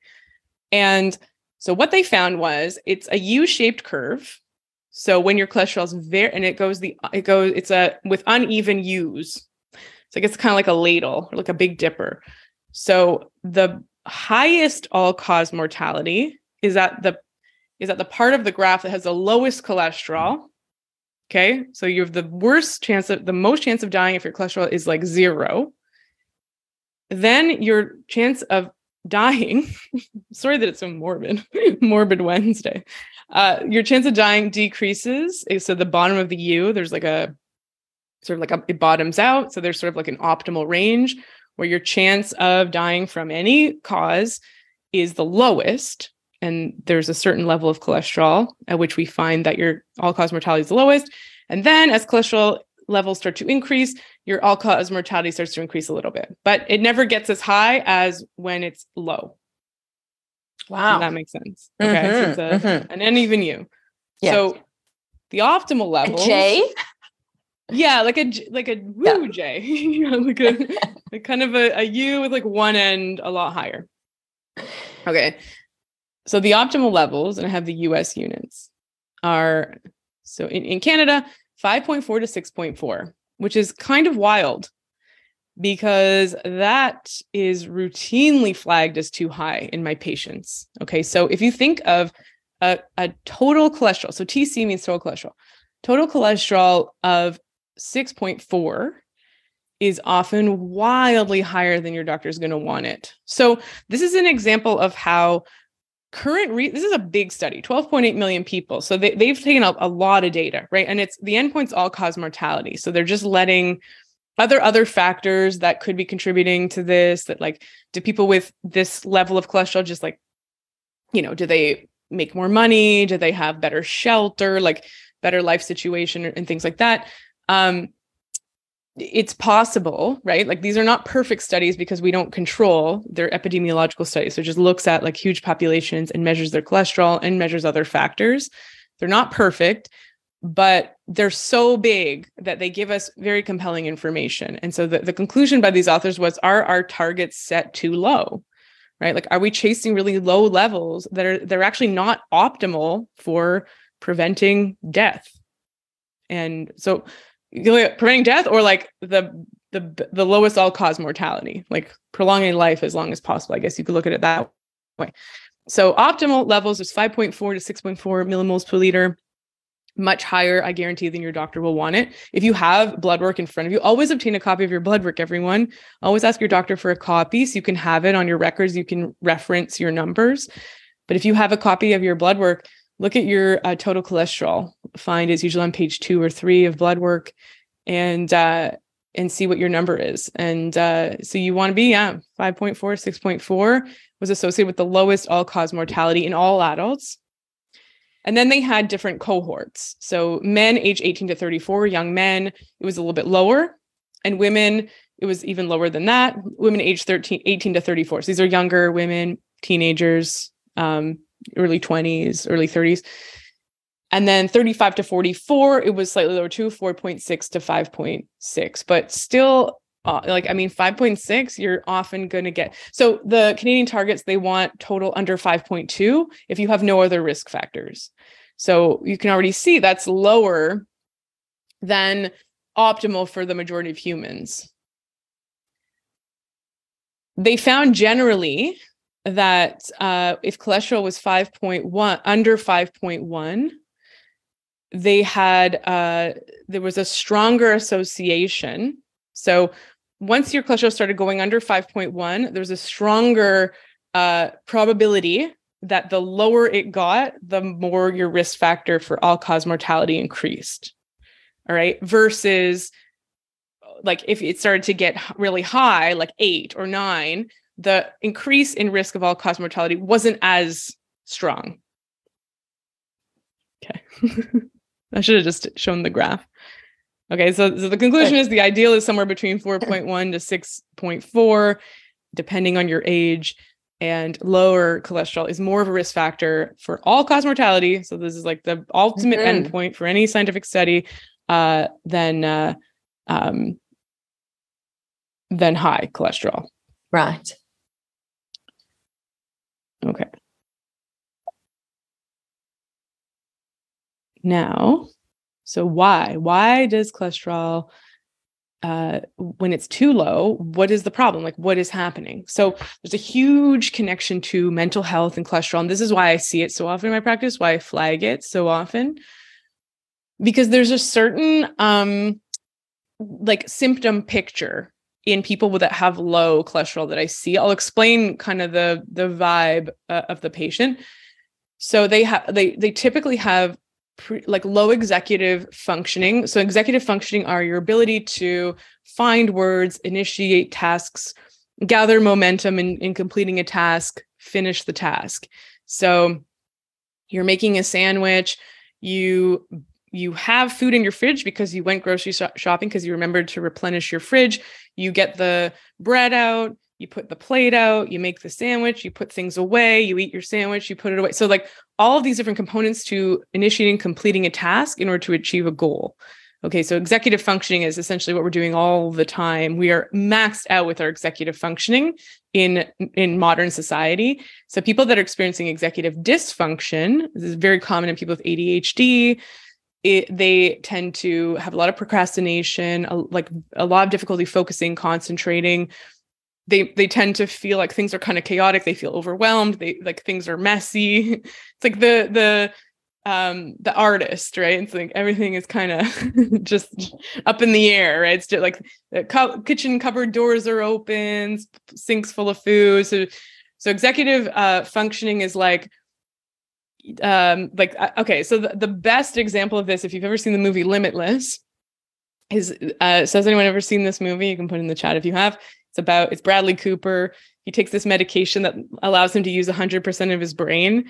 S2: And so what they found was it's a U-shaped curve. So when your cholesterol is very and it goes the it goes it's a with uneven U's. So I guess kind of like a ladle or like a big dipper. So the highest all cause mortality is at the is at the part of the graph that has the lowest cholesterol. Okay. So you have the worst chance of the most chance of dying if your cholesterol is like zero. Then your chance of dying sorry that it's so morbid morbid wednesday uh, your chance of dying decreases so the bottom of the u there's like a sort of like a, it bottoms out so there's sort of like an optimal range where your chance of dying from any cause is the lowest and there's a certain level of cholesterol at which we find that your all cause mortality is the lowest and then as cholesterol levels start to increase, your all cause mortality starts to increase a little bit, but it never gets as high as when it's low.
S1: Wow.
S2: that makes sense. Okay. Mm-hmm, so it's a, mm-hmm. an N even you. Yeah. So the optimal level.
S1: J?
S2: Yeah, like a like a woo yeah. J. you know, like a like kind of a, a U with like one end a lot higher. Okay. So the optimal levels, and I have the US units, are so in, in Canada, 5.4 to 6.4, which is kind of wild because that is routinely flagged as too high in my patients. Okay, so if you think of a, a total cholesterol, so TC means total cholesterol, total cholesterol of 6.4 is often wildly higher than your doctor is going to want it. So, this is an example of how current re- this is a big study 12.8 million people. So they, they've taken a, a lot of data right? And it's the endpoint's all cause mortality. So they're just letting other other factors that could be contributing to this that like do people with this level of cholesterol just like you know do they make more money? Do they have better shelter like better life situation and things like that um it's possible, right? Like these are not perfect studies because we don't control their epidemiological studies. So it just looks at like huge populations and measures their cholesterol and measures other factors. They're not perfect, but they're so big that they give us very compelling information. And so the, the conclusion by these authors was are our targets set too low? Right? Like are we chasing really low levels that are they're actually not optimal for preventing death? And so preventing death or like the the the lowest all cause mortality, like prolonging life as long as possible. I guess you could look at it that way. So optimal levels is 5.4 to 6.4 millimoles per liter. Much higher, I guarantee, than your doctor will want it. If you have blood work in front of you, always obtain a copy of your blood work, everyone. Always ask your doctor for a copy so you can have it on your records. You can reference your numbers. But if you have a copy of your blood work, look at your uh, total cholesterol. Find is usually on page two or three of blood work, and uh, and see what your number is. And uh, so you want to be yeah 5.4, 6.4 was associated with the lowest all cause mortality in all adults. And then they had different cohorts. So men age 18 to 34, young men, it was a little bit lower. And women, it was even lower than that. Women age 13, 18 to 34. So these are younger women, teenagers, um, early 20s, early 30s. And then 35 to 44, it was slightly lower too, 4.6 to 5.6, but still uh, like I mean 5.6 you're often going to get. So the Canadian targets they want total under 5.2 if you have no other risk factors. So you can already see that's lower than optimal for the majority of humans. They found generally that uh, if cholesterol was 5.1 under 5.1 they had uh, there was a stronger association. So once your cholesterol started going under 5.1 there was a stronger uh, probability that the lower it got the more your risk factor for all cause mortality increased. All right? Versus like if it started to get really high like 8 or 9 the increase in risk of all cause mortality wasn't as strong. Okay. I should have just shown the graph. Okay, so, so the conclusion is the ideal is somewhere between 4.1 to 6.4, depending on your age. And lower cholesterol is more of a risk factor for all cause mortality. So this is like the ultimate mm-hmm. endpoint for any scientific study uh, than uh, um, than high cholesterol.
S1: Right.
S2: Okay. Now, so why? Why does cholesterol uh, when it's too low, what is the problem? Like, what is happening? So, there's a huge connection to mental health and cholesterol. And this is why I see it so often in my practice, why I flag it so often. Because there's a certain um, like symptom picture in people that have low cholesterol that I see. I'll explain kind of the the vibe uh, of the patient. So they have they they typically have pre- like low executive functioning. So executive functioning are your ability to find words, initiate tasks, gather momentum in, in completing a task, finish the task. So you're making a sandwich, you you have food in your fridge because you went grocery shopping because you remembered to replenish your fridge. You get the bread out, you put the plate out, you make the sandwich, you put things away, you eat your sandwich, you put it away. So, like all of these different components to initiating, completing a task in order to achieve a goal. Okay, so executive functioning is essentially what we're doing all the time. We are maxed out with our executive functioning in in modern society. So people that are experiencing executive dysfunction, this is very common in people with ADHD, it, they tend to have a lot of procrastination, a, like a lot of difficulty focusing, concentrating. They they tend to feel like things are kind of chaotic. They feel overwhelmed. They like things are messy. It's like the the um the artist right it's like everything is kind of just up in the air right it's just like the cu- kitchen cupboard doors are open sinks full of food so so executive uh functioning is like um like uh, okay so the, the best example of this if you've ever seen the movie limitless is uh so has anyone ever seen this movie? You can put in the chat if you have. It's about it's bradley cooper. He takes this medication that allows him to use 100% of his brain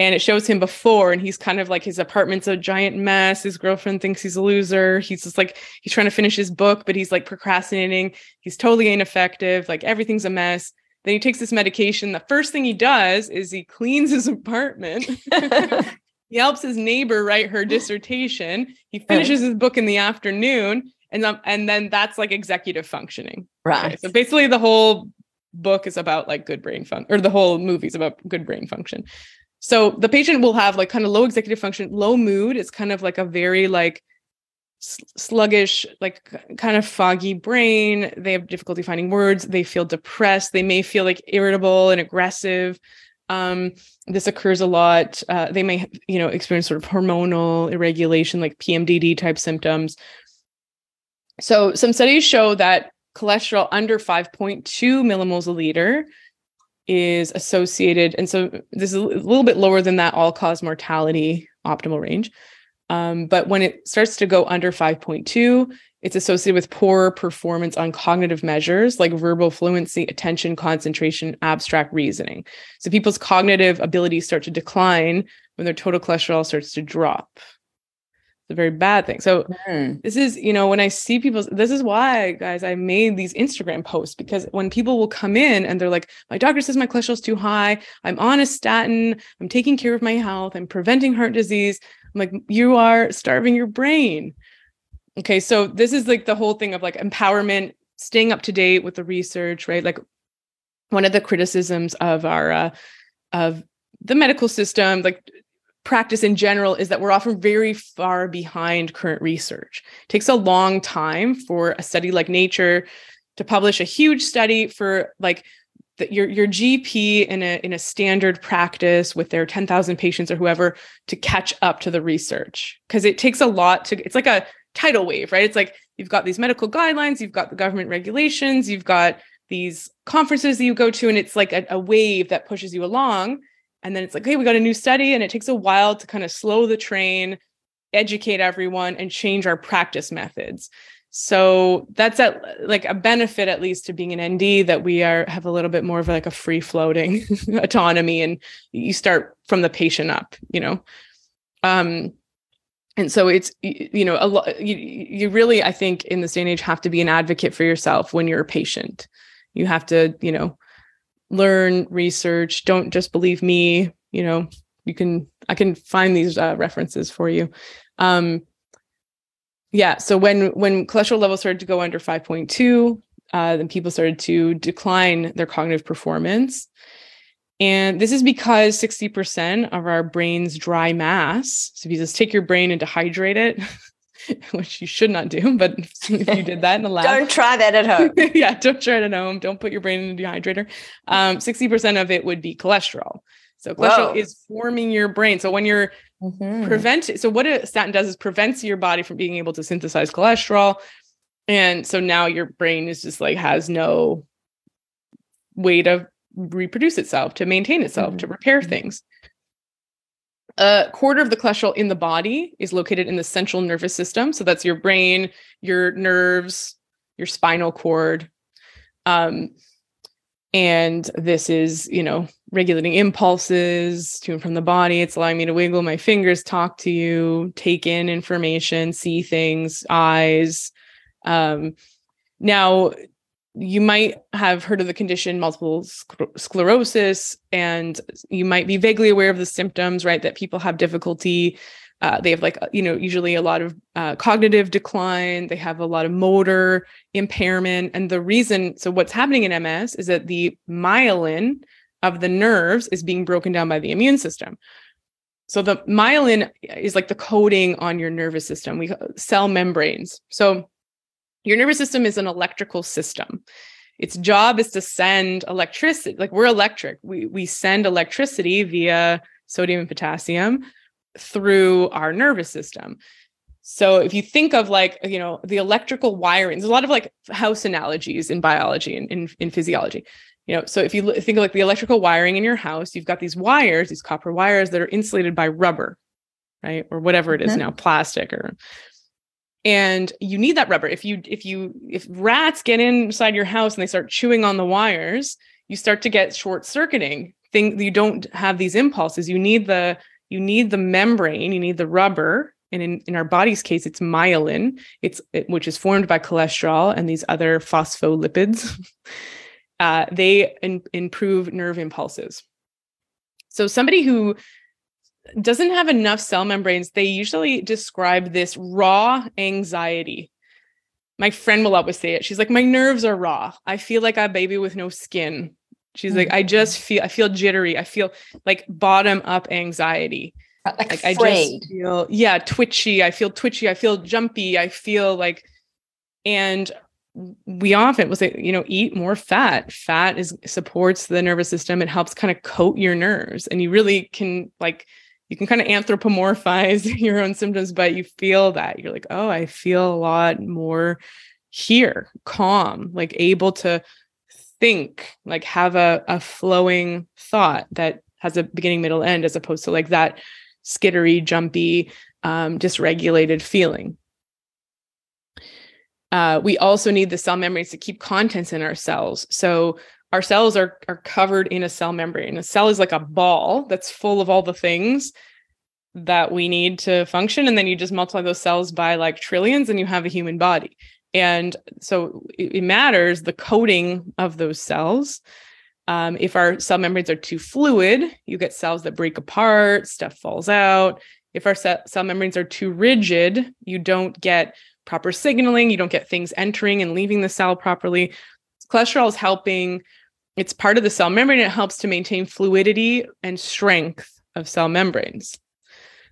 S2: and it shows him before and he's kind of like his apartment's a giant mess. His girlfriend thinks he's a loser. He's just like he's trying to finish his book but he's like procrastinating. He's totally ineffective. Like everything's a mess then he takes this medication. The first thing he does is he cleans his apartment. He helps his neighbor write her dissertation. He finishes his book in the afternoon and um, and then that's like executive functioning.
S1: Right.
S2: Okay, so basically the whole book is about like good brain function or the whole movie is about good brain function. So the patient will have like kind of low executive function, low mood. It's kind of like a very like sluggish, like kind of foggy brain. They have difficulty finding words. They feel depressed. They may feel like irritable and aggressive. Um, this occurs a lot. Uh, they may, you know, experience sort of hormonal irregulation, like PMDD type symptoms. So some studies show that cholesterol under 5.2 millimoles a liter is associated, and so this is a little bit lower than that all cause mortality optimal range. Um, but when it starts to go under 5.2, it's associated with poor performance on cognitive measures like verbal fluency, attention, concentration, abstract reasoning. So people's cognitive abilities start to decline when their total cholesterol starts to drop it's a very bad thing. So mm. this is, you know, when I see people, this is why, guys, I made these Instagram posts because when people will come in and they're like, my doctor says my cholesterol's too high, I'm on a statin, I'm taking care of my health, I'm preventing heart disease. I'm like, you are starving your brain. Okay, so this is like the whole thing of like empowerment, staying up to date with the research, right? Like one of the criticisms of our uh, of the medical system, like practice in general is that we're often very far behind current research. It takes a long time for a study like Nature to publish a huge study for like the, your your GP in a in a standard practice with their 10,000 patients or whoever to catch up to the research because it takes a lot to it's like a tidal wave, right? It's like you've got these medical guidelines, you've got the government regulations, you've got these conferences that you go to and it's like a, a wave that pushes you along and then it's like, hey, we got a new study, and it takes a while to kind of slow the train, educate everyone, and change our practice methods. So that's at like a benefit, at least, to being an ND that we are have a little bit more of like a free floating autonomy, and you start from the patient up, you know. Um, and so it's you know a lot. You, you really, I think, in this day and age, have to be an advocate for yourself when you're a patient. You have to, you know, learn, research. Don't just believe me. You know, you can I can find these uh, references for you. Um, yeah. So when when cholesterol levels started to go under 5.2, uh, then people started to decline their cognitive performance. And this is because 60% of our brain's dry mass, so if you just take your brain and dehydrate it, which you should not do, but if you did that in the lab,
S1: don't try that at home.
S2: yeah, don't try it at home. Don't put your brain in a dehydrator. Um, 60% of it would be cholesterol. So cholesterol Whoa. is forming your brain. So when you're mm-hmm. preventing, so what a statin does is prevents your body from being able to synthesize cholesterol. And so now your brain is just like has no way to reproduce itself, to maintain itself, mm-hmm. to repair mm-hmm. things a quarter of the cholesterol in the body is located in the central nervous system. So that's your brain, your nerves, your spinal cord. Um, and this is, you know, regulating impulses to and from the body. It's allowing me to wiggle my fingers, talk to you, take in information, see things, eyes. Um, now, you might have heard of the condition multiple sclerosis and you might be vaguely aware of the symptoms right that people have difficulty uh, they have like you know usually a lot of uh, cognitive decline. They have a lot of motor impairment. And the reason so what's happening in ms is that the myelin of the nerves is being broken down by the immune system. So the myelin is like the coating on your nervous system. We cell membranes. So your nervous system is an electrical system. Its job is to send electricity, like we're electric. We we send electricity via sodium and potassium through our nervous system. So if you think of like, you know, the electrical wiring, there's a lot of like house analogies in biology and in, in physiology. you know so if you think of like the electrical wiring in your house you've got these wires these copper wires that are insulated by rubber right or whatever it is mm-hmm. now plastic or and you need that rubber if you if you if rats get inside your house and they start chewing on the wires you start to get short circuiting thing you don't have these impulses you need the you need the membrane you need the rubber and in, in our body's case it's myelin it's it, which is formed by cholesterol and these other phospholipids uh, they in, improve nerve impulses so somebody who doesn't have enough cell membranes, they usually describe this raw anxiety. My friend will always say it. She's like, My nerves are raw. I feel like a baby with no skin. She's mm-hmm. like, I just feel, I feel jittery. I feel like bottom up anxiety.
S1: Like, like I just
S2: feel, yeah, twitchy. I feel twitchy. I feel jumpy. I feel like, and we often will say, you know, eat more fat. Fat is supports the nervous system. It helps kind of coat your nerves, and you really can like you can kind of anthropomorphize your own symptoms, but you feel that you're like, oh, I feel a lot more here, calm, like able to think, like have a, a flowing thought that has a beginning, middle, end, as opposed to like that skittery, jumpy, um, dysregulated feeling. Uh, we also need the cell membranes to keep contents in our cells. So our cells are are covered in a cell membrane. A cell is like a ball that's full of all the things that we need to function and then you just multiply those cells by like trillions and you have a human body. And so it, matters the coating of those cells. Um, if our cell membranes are too fluid, you get cells that break apart, stuff falls out. If our cell membranes are too rigid, you don't get proper signaling, you don't get things entering and leaving the cell properly. Cholesterol is helping it's part of the cell membrane. It helps to maintain fluidity and strength of cell membranes.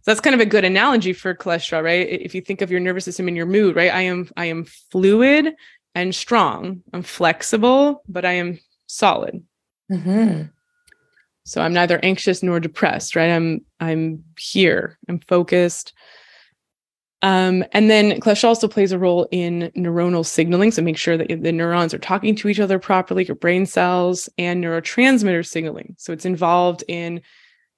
S2: So that's kind of a good analogy for cholesterol, right? If you think of your nervous system and your mood, right? I am I am fluid and strong. I'm flexible, but I am solid. Mm-hmm. So I'm neither anxious nor depressed, right? I'm I'm here. I'm focused. Um, and then cholesterol also plays a role in neuronal signaling. So make sure that the neurons are talking to each other properly, your brain cells, and neurotransmitter signaling. So it's involved in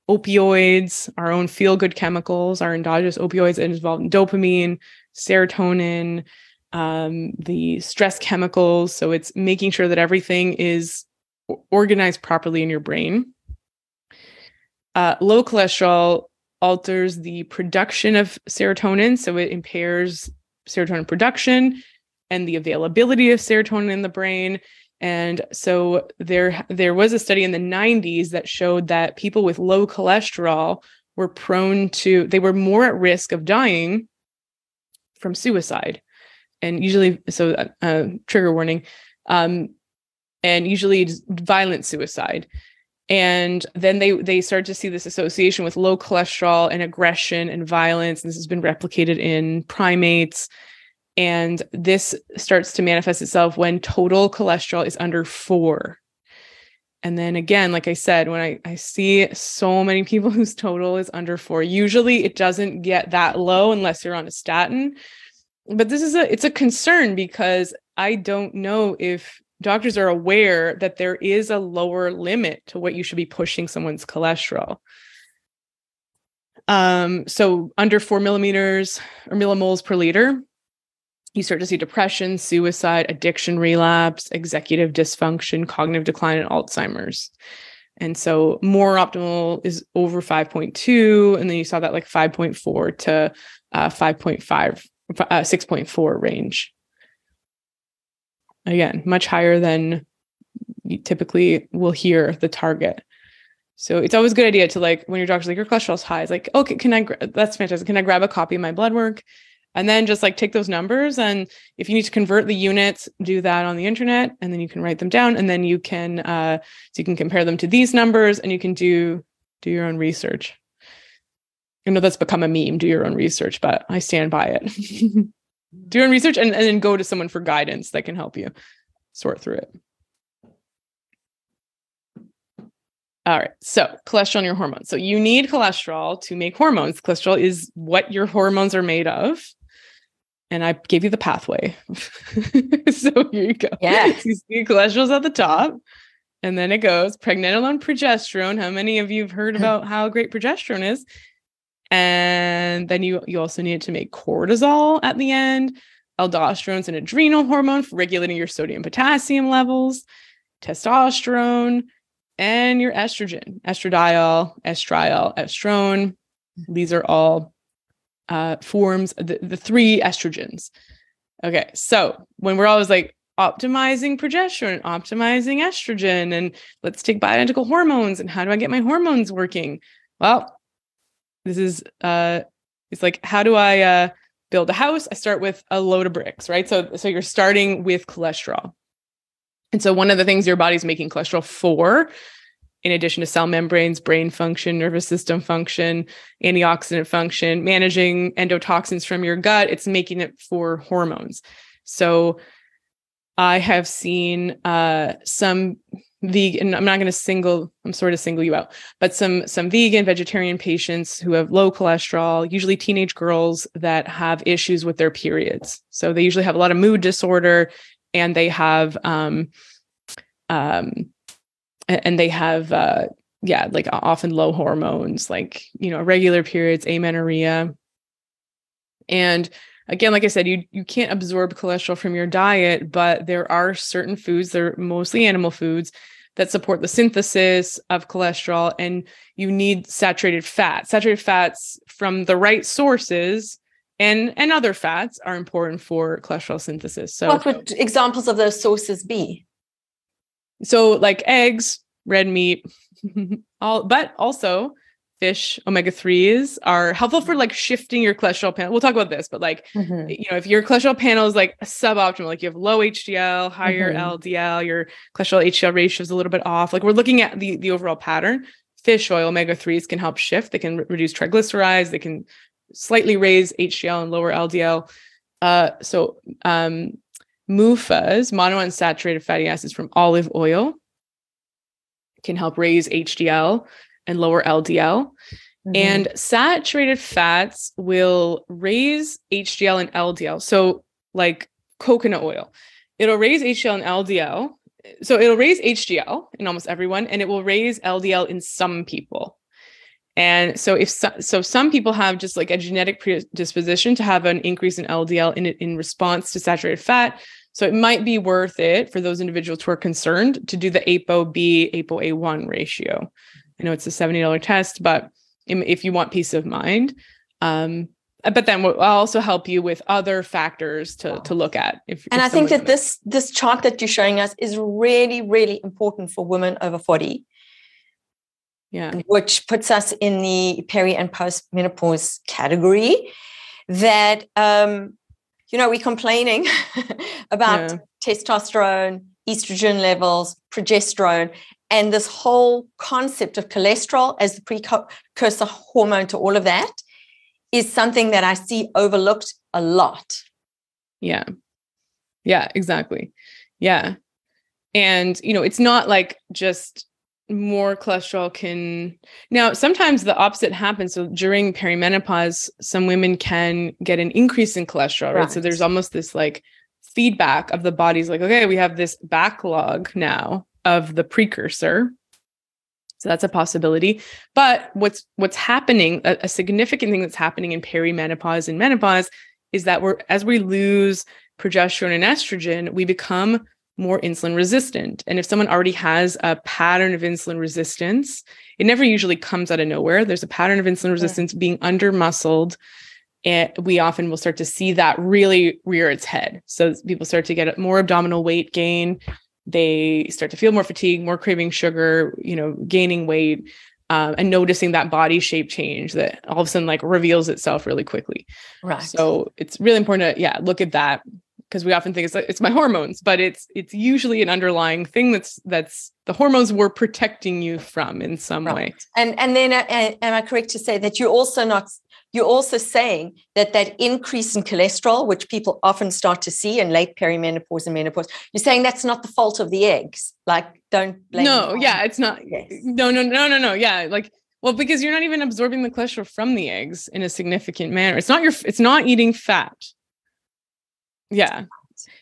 S2: opioids, our own feel good chemicals, our endogenous opioids, and involved in dopamine, serotonin, um, the stress chemicals. So it's making sure that everything is organized properly in your brain. Uh, low cholesterol alters the production of serotonin. So it impairs serotonin production and the availability of serotonin in the brain. And so there, there was a study in the 90s that showed that people with low cholesterol were prone to, they were more at risk of dying from suicide. And usually, so uh, uh trigger warning, um, and usually violent suicide and then they they start to see this association with low cholesterol and aggression and violence and this has been replicated in primates and this starts to manifest itself when total cholesterol is under 4 and then again like i said when i i see so many people whose total is under 4 usually it doesn't get that low unless you're on a statin but this is a it's a concern because i don't know if doctors are aware that there is a lower limit to what you should be pushing someone's cholesterol. Um, so under four millimeters or millimoles per liter, you start to see depression, suicide, addiction relapse, executive dysfunction, cognitive decline, and Alzheimer's. And so more optimal is over 5.2. And then you saw that like 5.4 to uh, 5.5, uh, 6.4 range again much higher than you typically will hear the target so it's always a good idea to like when your doctor's like your cholesterol's high it's like okay can i gra- that's fantastic can i grab a copy of my blood work and then just like take those numbers and if you need to convert the units do that on the internet and then you can write them down and then you can uh so you can compare them to these numbers and you can do do your own research i know that's become a meme do your own research but i stand by it do your own research and, and then go to someone for guidance that can help you sort through it. All right. So, cholesterol and your hormones. So, you need cholesterol to make hormones. Cholesterol is what your hormones are made of. And I gave you the pathway. so, here you go.
S1: Yeah.
S2: You see cholesterol's at the top. and then it goes pregnenolone, progesterone. How many of you have heard about how great progesterone is? And then you you also need to make cortisol at the end. Aldosterone is an adrenal hormone for regulating your sodium potassium levels, testosterone, and your estrogen, estradiol, estriol, estrone. Mm-hmm. These are all uh, forms, the, the three estrogens. Okay, so when we're always like optimizing progesterone, optimizing estrogen, and let's take bioidentical hormones and how do I get my hormones working? Well, this is uh it's like how do I uh build a house? I start with a load of bricks, right? So so you're starting with cholesterol. And so one of the things your body's making cholesterol for in addition to cell membranes, brain function, nervous system function, antioxidant function, managing endotoxins from your gut, it's making it for hormones. So I have seen uh, some vegan i'm not going to single i'm sort of single you out but some some vegan vegetarian patients who have low cholesterol usually teenage girls that have issues with their periods so they usually have a lot of mood disorder and they have um um and they have uh yeah like often low hormones like you know irregular periods amenorrhea. And again like i said you you can't absorb cholesterol from your diet but there are certain foods they're mostly animal foods that support the synthesis of cholesterol and you need saturated fat saturated fats from the right sources and and other fats are important for cholesterol synthesis so
S1: what would examples of those sources be
S2: so like eggs red meat all but also fish omega 3s are helpful for like shifting your cholesterol panel we'll talk about this but like mm-hmm. you know if your cholesterol panel is like suboptimal like you have low hdl higher mm-hmm. ldl your cholesterol hdl ratio is a little bit off like we're looking at the the overall pattern fish oil omega 3s can help shift they can re- reduce triglycerides they can slightly raise hdl and lower ldl uh so um MUFAs, monounsaturated fatty acids from olive oil, can help raise HDL and lower LDL. Mm-hmm. And saturated fats will raise HDL and LDL. So, like coconut oil, it'll raise HDL and LDL. So, it'll raise HDL in almost everyone, and it will raise LDL in some people. And so, if so, so some people have just like a genetic predisposition to have an increase in LDL in in response to saturated fat. So it might be worth it for those individuals who are concerned to do the ApoB b ApoA1 ratio. I know it's a $70 test, but if you want peace of mind, um, but then we'll also help you with other factors to, to look at. If,
S1: and if I think that this this chart that you're showing us is really really important for women over 40
S2: yeah.
S1: which puts us in the peri and post menopause category that um you know we're complaining about yeah. testosterone estrogen levels progesterone and this whole concept of cholesterol as the precursor hormone to all of that is something that i see overlooked a lot.
S2: Yeah. Yeah exactly. Yeah. And you know it's not like just more cholesterol can now sometimes the opposite happens. So during perimenopause some women can get an increase in cholesterol right, right. so there's almost this like feedback of the body's like okay we have this backlog now of the precursor. So that's a possibility. But what's what's happening a, a significant thing that's happening in perimenopause and menopause is that we're as we lose progesterone and estrogen we become more insulin resistant. And if someone already has a pattern of insulin resistance, it never usually comes out of nowhere. There's a pattern of insulin resistance yeah. being under muscled. And we often will start to see that really rear its head. So people start to get more abdominal weight gain. They start to feel more fatigue, more craving sugar, you know, gaining weight, um, and noticing that body shape change that all of a sudden like reveals itself really quickly.
S1: Right.
S2: So it's really important to yeah look at that because we often think it's it's my hormones, but it's it's usually an underlying thing that's that's the hormones were protecting you from in some right. way.
S1: And and then uh, am I correct to say that you're also not you're also saying that that increase in cholesterol, which people often start to see in late perimenopause and menopause, you're saying that's not the fault of the eggs. Like, don't
S2: blame. No, yeah, it's not. Yes. No, no, no, no, no. Yeah, like well, because you're not even absorbing the cholesterol from the eggs in a significant manner. It's not your. It's not eating fat yeah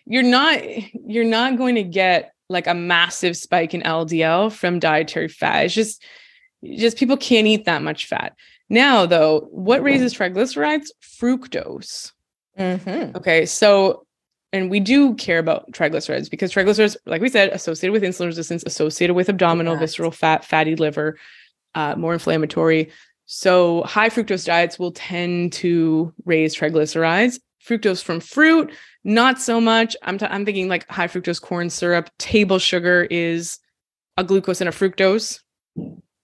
S2: you're not you're not going to get like a massive spike in LDL from dietary fat. It's just just people can't eat that much fat. Now, though, what raises triglycerides? Fructose.
S1: Mm-hmm.
S2: Okay, so and we do care about triglycerides because triglycerides, like we said, associated with insulin resistance, associated with abdominal, visceral fat, fatty liver, uh, more inflammatory. So high fructose diets will tend to raise triglycerides. Fructose from fruit, not so much. I'm t- I'm thinking like high fructose corn syrup. Table sugar is a glucose and a fructose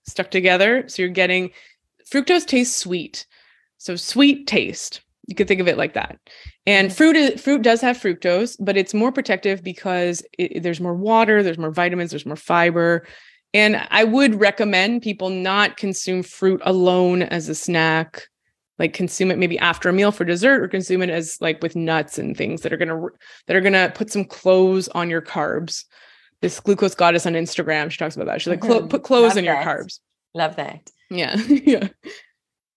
S2: stuck together. So you're getting fructose tastes sweet. So sweet taste. You could think of it like that. And fruit is, fruit does have fructose, but it's more protective because it, there's more water, there's more vitamins, there's more fiber. And I would recommend people not consume fruit alone as a snack. Like consume it maybe after a meal for dessert, or consume it as like with nuts and things that are gonna that are gonna put some clothes on your carbs. This glucose goddess on Instagram, she talks about that. She's like, "Clo-
S1: Mhm.
S2: put clothes
S1: Love
S2: in your carbs.
S1: Love that.
S2: Yeah. yeah.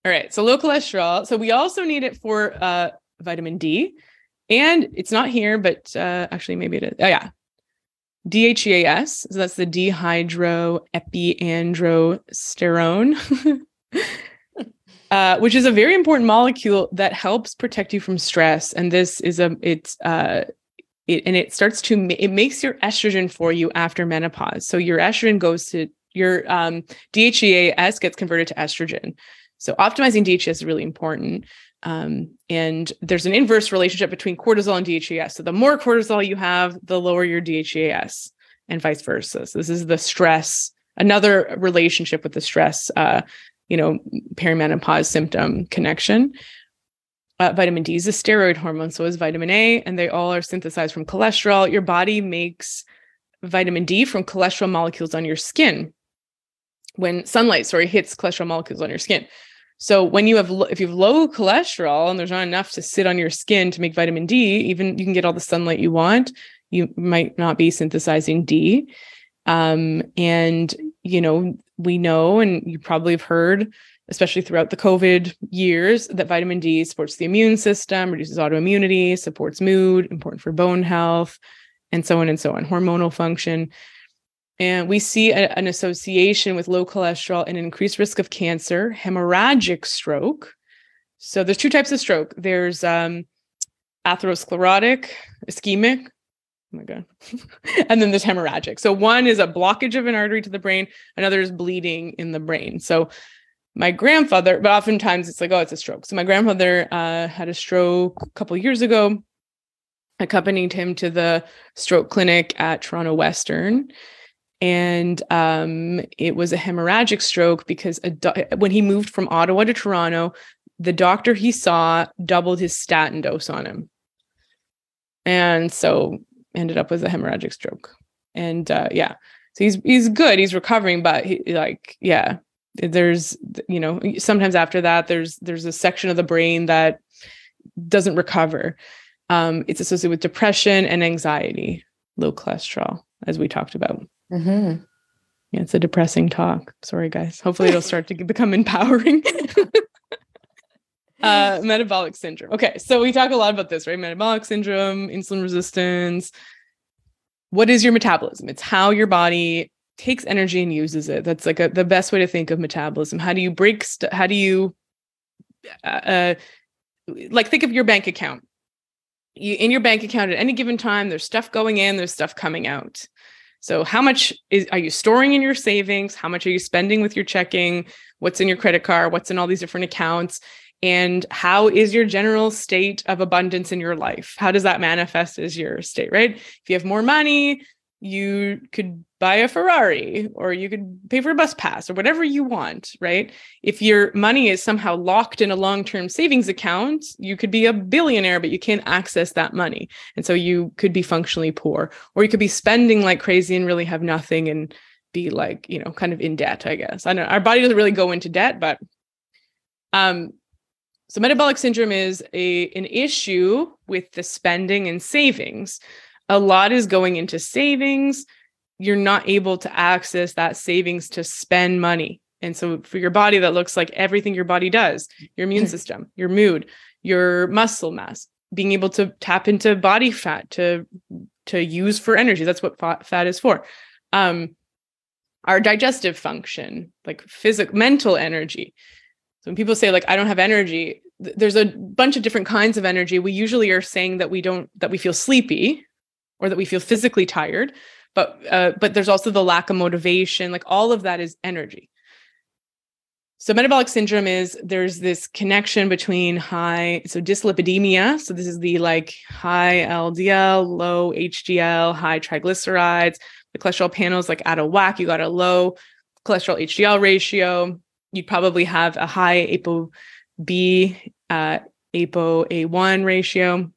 S2: All right. So low cholesterol. So we also need it for uh, vitamin D. And it's not here, but uh, actually, maybe it is. Oh, yeah. DHEAS. So that's the dehydroepiandrosterone, uh, which is a very important molecule that helps protect you from stress. And this is a, it's, uh, it, and it starts to, ma- it makes your estrogen for you after menopause. So your estrogen goes to your um, DHEAS gets converted to estrogen. So optimizing DHEAS is really important. Um, and there's an inverse relationship between cortisol and DHEAS. So the more cortisol you have, the lower your DHEAS, and vice versa. So this is the stress, another relationship with the stress, uh, you know, perimenopause symptom connection. Uh, vitamin D is a steroid hormone, so is vitamin A, and they all are synthesized from cholesterol. Your body makes vitamin D from cholesterol molecules on your skin when sunlight sorry hits cholesterol molecules on your skin so when you have if you have low cholesterol and there's not enough to sit on your skin to make vitamin d even you can get all the sunlight you want you might not be synthesizing d um, and you know we know and you probably have heard especially throughout the covid years that vitamin d supports the immune system reduces autoimmunity supports mood important for bone health and so on and so on hormonal function and we see a- an association with low cholesterol and an increased risk of cancer, hemorrhagic stroke. So there's two types of stroke. There's um, atherosclerotic, ischemic. Oh my god. and then there's hemorrhagic. So one is a blockage of an artery to the brain, another is bleeding in the brain. So my grandfather, but oftentimes it's like, oh, it's a stroke. So my grandfather uh, had a stroke a couple years ago. Accompanied him to the stroke clinic at Toronto Western and um, it was a hemorrhagic stroke because do- when he moved from Ottawa to Toronto, the doctor he saw doubled his statin dose on him, and so ended up with a hemorrhagic stroke. And uh, yeah, so he's he's good, he's recovering, but he like yeah, there's you know sometimes after that there's there's a section of the brain that doesn't recover. Um, it's associated with depression and anxiety, low cholesterol, as we talked about.
S1: Mm-hmm.
S2: Yeah, it's a depressing talk. Sorry, guys. Hopefully, it'll start to become empowering. uh, metabolic syndrome. Okay, so we talk a lot about this, right? Metabolic syndrome, insulin resistance. What is your metabolism? It's how your body takes energy and uses it. That's like a, the best way to think of metabolism. How do you break? St- how do you, uh, uh, like, think of your bank account. You in your bank account at any given time, there's stuff going in, there's stuff coming out. So how much is are you storing in your savings? How much are you spending with your checking? What's in your credit card? What's in all these different accounts? And how is your general state of abundance in your life? How does that manifest as your state, right? If you have more money, you could buy a Ferrari or you could pay for a bus pass or whatever you want, right? If your money is somehow locked in a long-term savings account, you could be a billionaire but you can't access that money. And so you could be functionally poor or you could be spending like crazy and really have nothing and be like, you know, kind of in debt, I guess. I don't know our body doesn't really go into debt, but um so metabolic syndrome is a an issue with the spending and savings. A lot is going into savings. You're not able to access that savings to spend money. And so for your body, that looks like everything your body does your immune system, your mood, your muscle mass, being able to tap into body fat to to use for energy. That's what fat is for. Um, our digestive function, like physical, mental energy. So when people say like I don't have energy, th- there's a bunch of different kinds of energy. We usually are saying that we don't that we feel sleepy or that we feel physically tired, but uh, but there's also the lack of motivation. Like all of that is energy. So metabolic syndrome is there's this connection between high so dyslipidemia. So this is the like high LDL, low HDL, high triglycerides. The cholesterol panels like out of whack. You got a low cholesterol HDL ratio. You'd probably have a high ApoB, uh, ApoA1 ratio.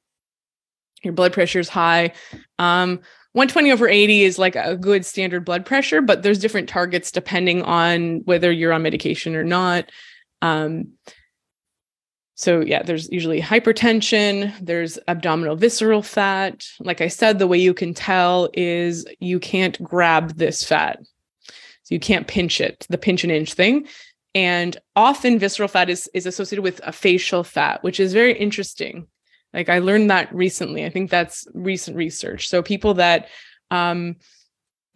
S2: Your blood pressure is high. Um, 120 over 80 is like a good standard blood pressure, but there's different targets depending on whether you're on medication or not. Um, so, yeah, there's usually hypertension, there's abdominal visceral fat. Like I said, the way you can tell is you can't grab this fat. So, you can't pinch it, the pinch and inch thing. And often visceral fat is, is associated with a facial fat, which is very interesting like I learned that recently. I think that's recent research. So people that um,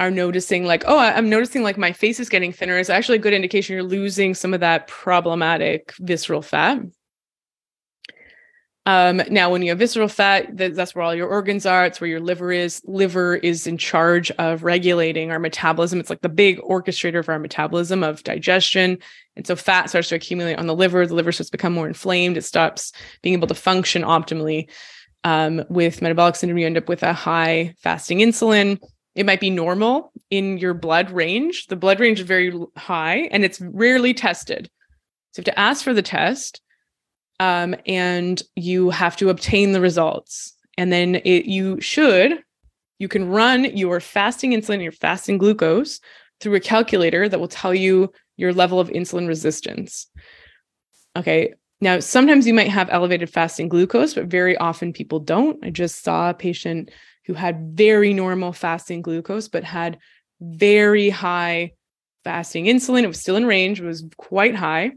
S2: are noticing like, oh, I'm noticing like my face is getting thinner is actually a good indication you're losing some of that problematic visceral fat. Um, now, when you have visceral fat, that's where all your organs are. It's where your liver is. Liver is in charge of regulating our metabolism. It's like the big orchestrator of our metabolism of digestion. And so fat starts to accumulate on the liver. The liver starts to become more inflamed. It stops being able to function optimally. Um, with metabolic syndrome, you end up with a high fasting insulin. It might be normal in your blood range. The blood range is very high and it's rarely tested. So you have to ask for the test um, and you have to obtain the results. And then it, you should, you can run your fasting insulin, your fasting glucose through a calculator that will tell you your level of insulin resistance. Okay. Now, sometimes you might have elevated fasting glucose, but very often people don't. I just saw a patient who had very normal fasting glucose, but had very high fasting insulin. It was still in range, it was quite high.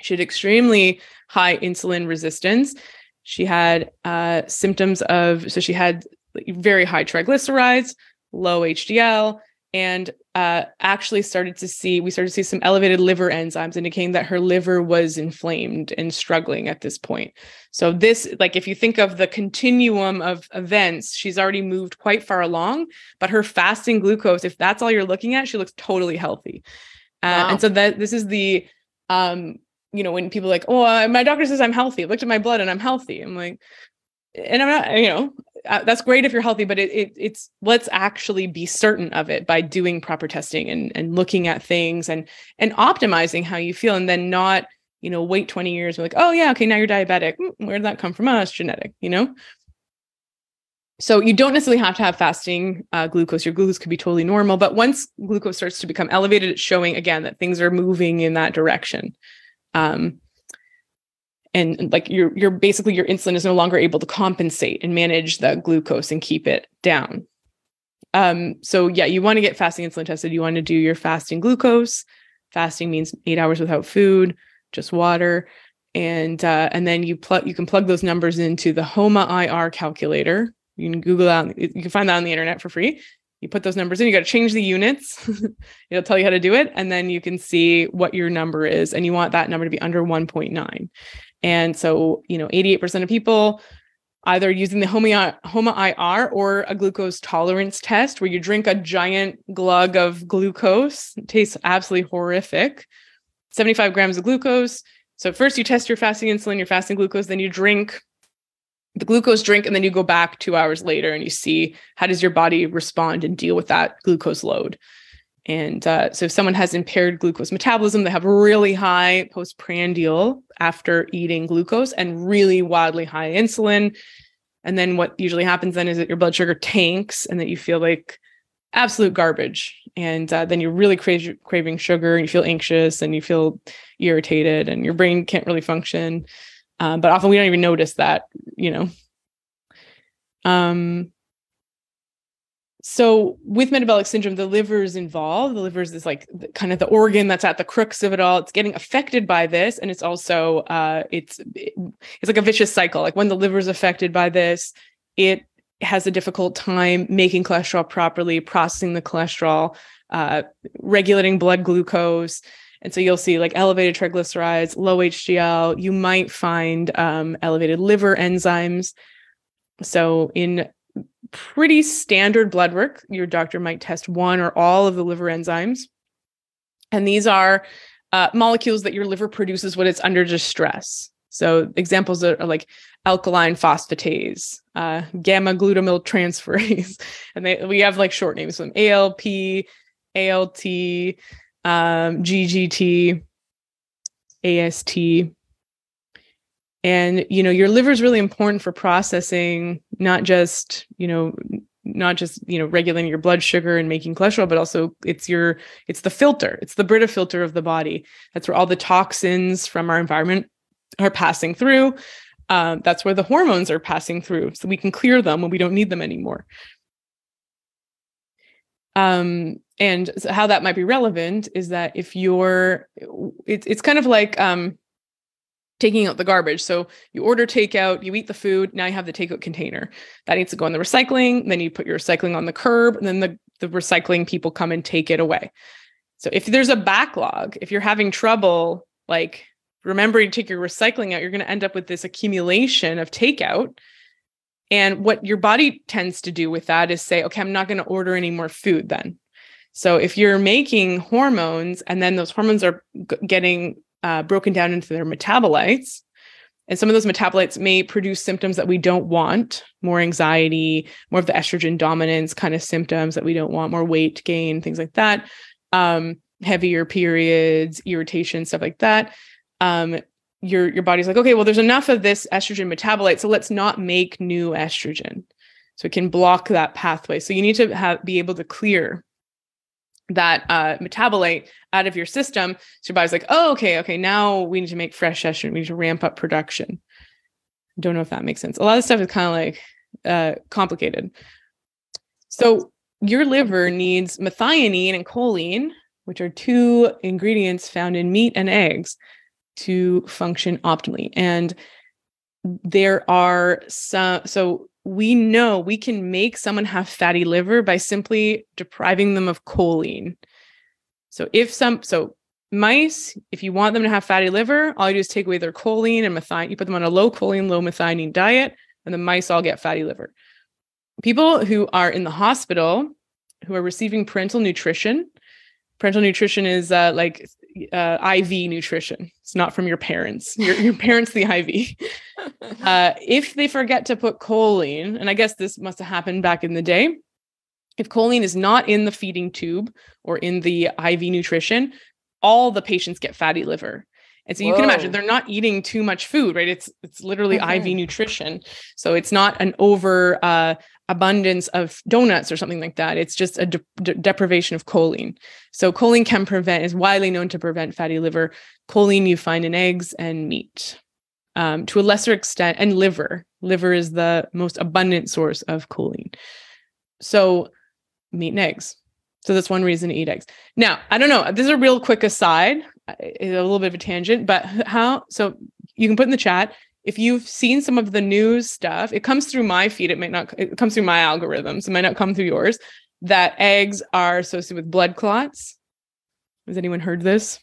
S2: She had extremely high insulin resistance. She had uh, symptoms of, so she had very high triglycerides, low HDL, and uh, actually started to see, we started to see some elevated liver enzymes indicating that her liver was inflamed and struggling at this point. So, this, like, if you think of the continuum of events, she's already moved quite far along, but her fasting glucose, if that's all you're looking at, she looks totally healthy. Uh, wow. And so, that this is the, um, you know, when people like, oh, uh, my doctor says I'm healthy. I looked at my blood and I'm healthy. I'm like, and I'm not, you know, uh, that's great if you're healthy, but it, it, it's let's actually be certain of it by doing proper testing and and looking at things and and optimizing how you feel, and then not, you know, wait 20 years and like, oh yeah, okay, now you're diabetic. Hmm, where did that come from? Us, oh, genetic, you know. So you don't necessarily have to have fasting uh, glucose. Your glucose could be totally normal, but once glucose starts to become elevated, it's showing again that things are moving in that direction um, and like you're you're basically your insulin is no longer able to compensate and manage the glucose and keep it down. Um so yeah you want to get fasting insulin tested. You want to do your fasting glucose. Fasting means eight hours without food just water. And uh, and then you plug you can plug those numbers into the homa ir calculator. You can google that you can find that on the internet for free. You put those numbers in you got to change the units. It'll tell you how to do it and then you can see what your number is and you want that number to be under 1.9 and so you know 88% of people either using the homa, homa ir or a glucose tolerance test where you drink a giant glug of glucose it tastes absolutely horrific. 75 grams of glucose. So first you test your fasting insulin your fasting glucose then you drink the glucose drink and then you go back two hours later and you see how does your body respond and deal with that glucose load and uh, so if someone has impaired glucose metabolism they have really high postprandial after eating glucose and really wildly high insulin. And then what usually happens then is that your blood sugar tanks and that you feel like absolute garbage. And uh, then you're really cra- craving sugar and you feel anxious and you feel irritated and your brain can't really function. Um, but often we don't even notice that, you know. Um, so with metabolic syndrome, the liver is involved. The liver is this like kind of the organ that's at the crux of it all. It's getting affected by this, and it's also uh, it's it's like a vicious cycle. Like when the liver is affected by this, it has a difficult time making cholesterol properly, processing the cholesterol, uh, regulating blood glucose. And so you'll see like elevated triglycerides, low HDL. You might find um, elevated liver enzymes. So, in pretty standard blood work, your doctor might test one or all of the liver enzymes. And these are uh, molecules that your liver produces when it's under distress. So, examples are, like alkaline phosphatase, uh, gamma glutamyl transferase, and they, we have like short names from ALP, ALT, um, GGT, AST. And, you know, your liver is really important for processing, not just, you know, not just you know regulating your blood sugar and making cholesterol but also it's your it's the filter. It's the brita filter of the body. That's where all the toxins from our environment are passing through. Um, that's where the hormones are passing through so we can clear them when we don't need them anymore. Um, and so how that might be relevant is that if you're it's it's kind of like um taking out the garbage. So you order takeout, you eat the food, now you have the takeout container. That needs to go in the recycling, then you put your recycling on the curb, and then the, the recycling people come and take it away. So if there's a backlog, if you're having trouble like remembering to take your recycling out, you're going to end up with this accumulation of takeout. And what your body tends to do with that is say, okay, I'm not going to order any more food then. So if you're making hormones and then those hormones are getting uh, broken down into their metabolites, and some of those metabolites may produce symptoms that we don't want more anxiety, more of the estrogen dominance kind of symptoms that we don't want, more weight gain, things like that, um, heavier periods, irritation, stuff like that. Um, your your body's like, okay, well, there's enough of this estrogen metabolite, so let's not make new estrogen. So it can block that pathway. So you need to have be able to clear that uh, metabolite out of your system. So your body's like, oh, okay, okay, now we need to make fresh estrogen. We need to ramp up production. Don't know if that makes sense. A lot of stuff is kind of like uh, complicated. So your liver needs methionine and choline, which are two ingredients found in meat and eggs, to function optimally. And there are some, so we know we can make someone have fatty liver by simply depriving them of choline. So if some so mice, if you want them to have fatty liver, all you do is take away their choline and methionine. You put them on a low choline, low methionine diet, and the mice all get fatty liver. People who are in the hospital who are receiving parental nutrition, parental nutrition is uh, like uh, IV nutrition. It's not from your parents. Your, your parents the IV. Uh, if they forget to put choline, and I guess this must have happened back in the day, if choline is not in the feeding tube or in the IV nutrition, all the patients get fatty liver. And so you can imagine they're not eating too much food, right? It's it's literally mm-hmm. IV nutrition. So it's not an over uh, abundance of donuts or something like that. It's just a de- de- deprivation of choline. So choline can prevent is widely known to prevent fatty liver. Choline you find in eggs and meat. Um, to a lesser extent, and liver. Liver is the most abundant source of choline. So meat and eggs. So that's one reason to eat eggs. Now, I don't know. This is a real quick aside, a little bit of a tangent, but how? So you can put in the chat if you've seen some of the news stuff, it comes through my feed. It might not, it comes through my algorithms. It might not come through yours. That eggs are associated with blood clots. Has anyone heard this?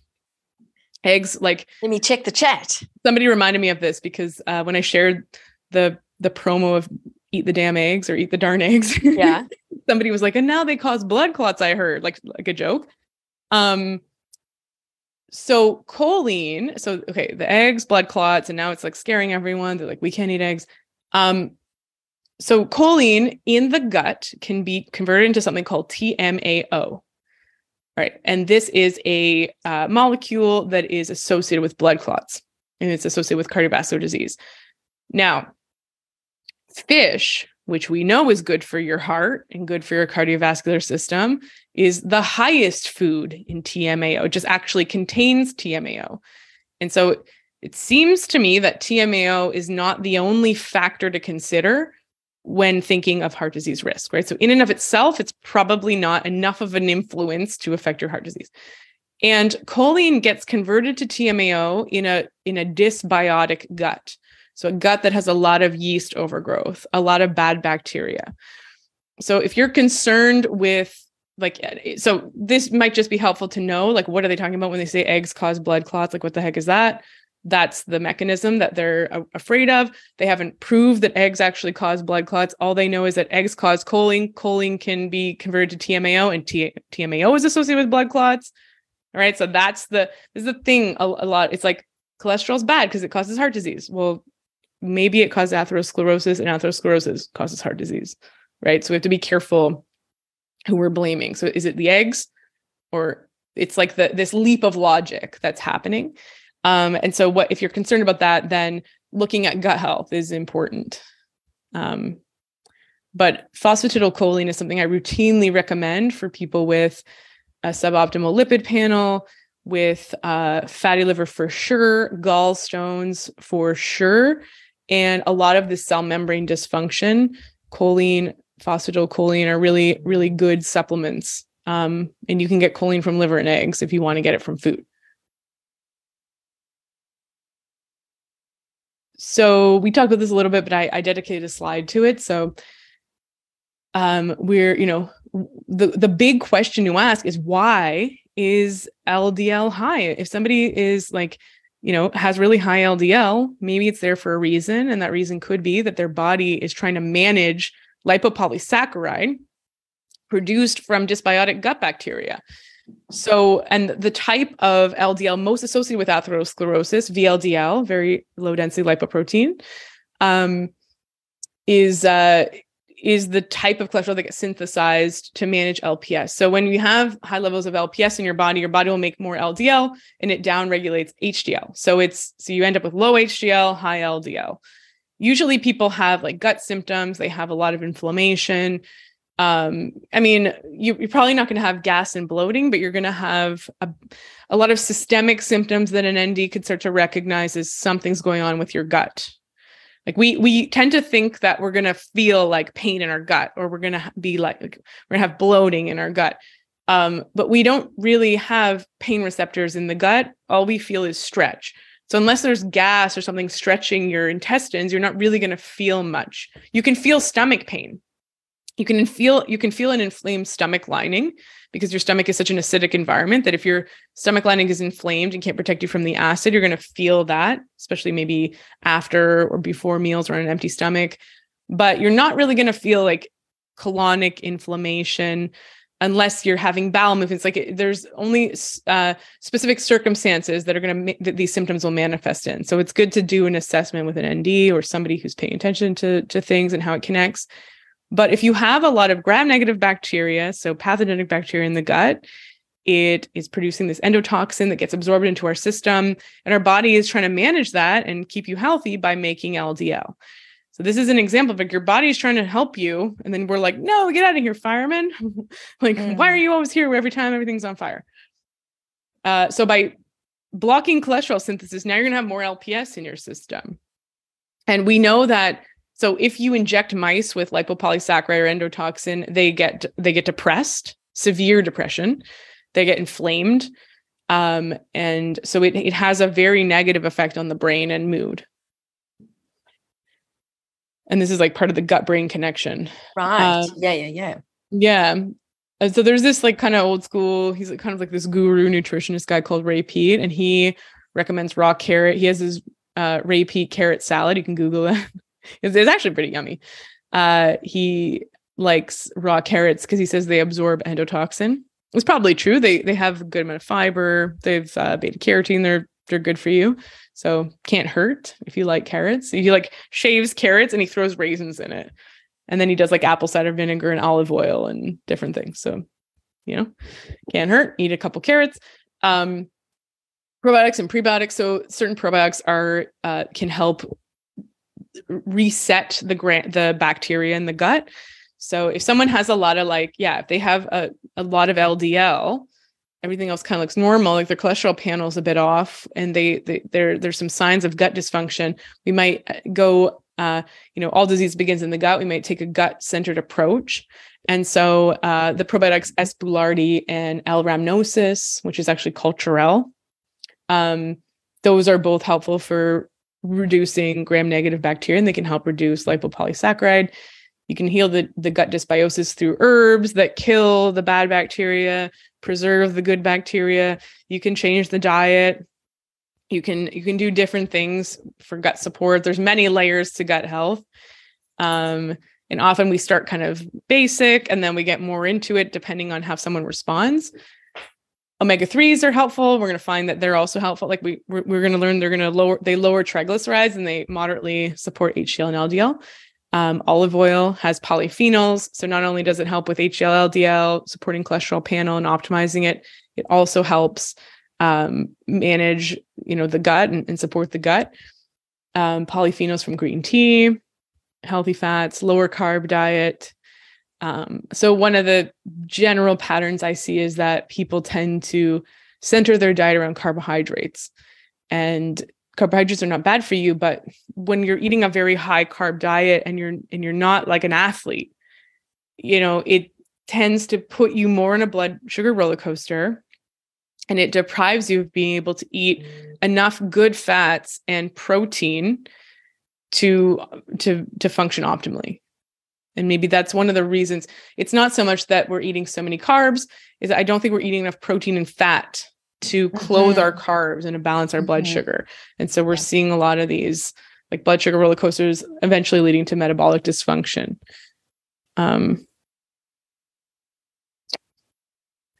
S2: Eggs, like.
S1: Let me check the chat.
S2: Somebody reminded me of this because uh, when I shared the the promo of eat the damn eggs or eat the darn eggs.
S1: Yeah.
S2: somebody was like, and now they cause blood clots. I heard like like a joke. Um, so choline so okay the eggs blood clots and now it's like scaring everyone they're like we can't eat eggs um so choline in the gut can be converted into something called tmao right and this is a uh, molecule that is associated with blood clots and it's associated with cardiovascular disease now fish which we know is good for your heart and good for your cardiovascular system, is the highest food in TMAO, it just actually contains TMAO. And so it seems to me that TMAO is not the only factor to consider when thinking of heart disease risk, right? So, in and of itself, it's probably not enough of an influence to affect your heart disease. And choline gets converted to TMAO in a in a dysbiotic gut. So a gut that has a lot of yeast overgrowth, a lot of bad bacteria. So if you're concerned with like eh, so this might just be helpful to know like what are they talking about when they say eggs cause blood clots like what the heck is that that's the mechanism that they're afraid of. They haven't proved that eggs actually cause blood clots. All they know is that eggs cause choline. Choline can be converted to TMAO, and T- TMAO is associated with blood clots. All right, so that's the this is the thing. A, a lot. It's like cholesterol is bad because it causes heart disease. Well, maybe it causes atherosclerosis, and atherosclerosis causes heart disease. Right. So we have to be careful who we're blaming. So is it the eggs, or it's like the this leap of logic that's happening um, and so, what if you're concerned about that, then looking at gut health is important. Um, but phosphatidylcholine is something I routinely recommend for people with a suboptimal lipid panel, with uh, fatty liver for sure, gallstones for sure, and a lot of the cell membrane dysfunction. Choline, phosphatidylcholine are really, really good supplements. Um, and you can get choline from liver and eggs if you want to get it from food. so we talked about this a little bit, but I, I dedicated a slide to it. So um, we're, you know, the the big question to ask is why is LDL high? If somebody is like, you know, has really high LDL, maybe it's there for a reason, and that reason could be that their body is trying to manage lipopolysaccharide produced from dysbiotic gut bacteria. So, and the type of LDL most associated with atherosclerosis, VLDL, very low density lipoprotein, um, is uh, is the type of cholesterol that gets synthesized to manage LPS. So when you have high levels of LPS in your body, your body will make more LDL and it down regulates HDL. So it's so you end up with low HDL, high LDL. Usually people have like gut symptoms, they have a lot of inflammation, um i mean you, are probably not going to have gas and bloating but you're going to have a, a lot of systemic symptoms that an nd could start to recognize as something's going on with your gut like we we tend to think that we're going to feel like pain in our gut or we're going to be like we're to have bloating in our gut. Um but we don't really have pain receptors in the gut. All we feel is stretch. So unless there's gas or something stretching your intestines you're not really going to feel much. You can feel stomach pain. You can feel you can feel an inflamed stomach lining because your stomach is such an acidic environment that if your stomach lining is inflamed and can't protect you from the acid you're going to feel that especially maybe after or before meals or on an empty stomach. But you're not really going to feel like colonic inflammation unless you're having bowel movements. Like there's only uh, specific circumstances that are going to ma- that these symptoms will manifest in. So it's good to do an assessment with an nd or somebody who's paying attention to to things and how it connects but if you have a lot of gram negative bacteria, so pathogenic bacteria in the gut, it is producing this endotoxin that gets absorbed into our system. And our body is trying to manage that and keep you healthy by making LDL. So this is an example of like your body is trying to help you. And then we're like, no, get out of here, fireman. like, mm. why are you always here every time everything's on fire? Uh, so by blocking cholesterol synthesis, now you're going to have more LPS in your system. And we know that so if you inject mice with lipopolysaccharide or endotoxin, they get they get depressed, severe depression. They get inflamed. Um, and so it, it has a very negative effect on the brain and mood. And this is like part of the gut brain connection.
S1: Right. Um, yeah, yeah, yeah.
S2: Yeah. And so there's this like kind of old school, he's like kind of like this guru nutritionist guy called Ray Peat, and he recommends raw carrot. He has his uh, Ray Peat carrot salad. You can Google it. It's, it's actually pretty yummy. Uh, he likes raw carrots because he says they absorb endotoxin. It's probably true. They they have a good amount of fiber. They've uh, beta carotene. They're they're good for you. So can't hurt if you like carrots. He like shaves carrots and he throws raisins in it, and then he does like apple cider vinegar and olive oil and different things. So you know, can't hurt. Eat a couple carrots. Um, probiotics and prebiotics. So certain probiotics are uh, can help reset the grant the bacteria in the gut. So if someone has a lot of like, yeah, if they have a, a lot of LDL, everything else kind of looks normal, like their cholesterol panel is a bit off, and they, they there there's some signs of gut dysfunction. We might uh, go, uh, you know, all disease begins in the gut. We might take a gut centered approach, and so uh, the probiotics S. boulardii and L. rhamnosus, which is actually Culturelle, um, those are both helpful for reducing gram negative bacteria and they can help reduce lipopolysaccharide. You can heal the, the gut dysbiosis through herbs that kill the bad bacteria, preserve the good bacteria. You can change the diet. You can you can do different things for gut support. There's many layers to gut health. Um, and often we start kind of basic and then we get more into it depending on how someone responds omega 3s are helpful. We're going to find that they're also helpful. Like we we're, we're going to learn they're going to lower they lower triglycerides and they moderately support hdl and ldl um, olive oil has polyphenols so not only does it help with hdl ldl supporting cholesterol panel and optimizing it it also helps um, manage you know the gut and, and support the gut. Um, polyphenols from green tea healthy fats lower carb diet um, so one of the general patterns I see is that people tend to center their diet around carbohydrates. And carbohydrates are not bad for you, but when you're eating a very high carb diet and you're and you're not like an athlete, you know, it tends to put you more in a blood sugar roller coaster and it deprives you of being able to eat enough good fats and protein to to to function optimally and maybe that's one of the reasons. It's not so much that we're eating so many carbs is i don't think we're eating enough protein and fat to clothe mm-hmm. our carbs and to balance our blood mm-hmm. sugar. And so we're seeing a lot of these like blood sugar roller coasters eventually leading to metabolic dysfunction. Um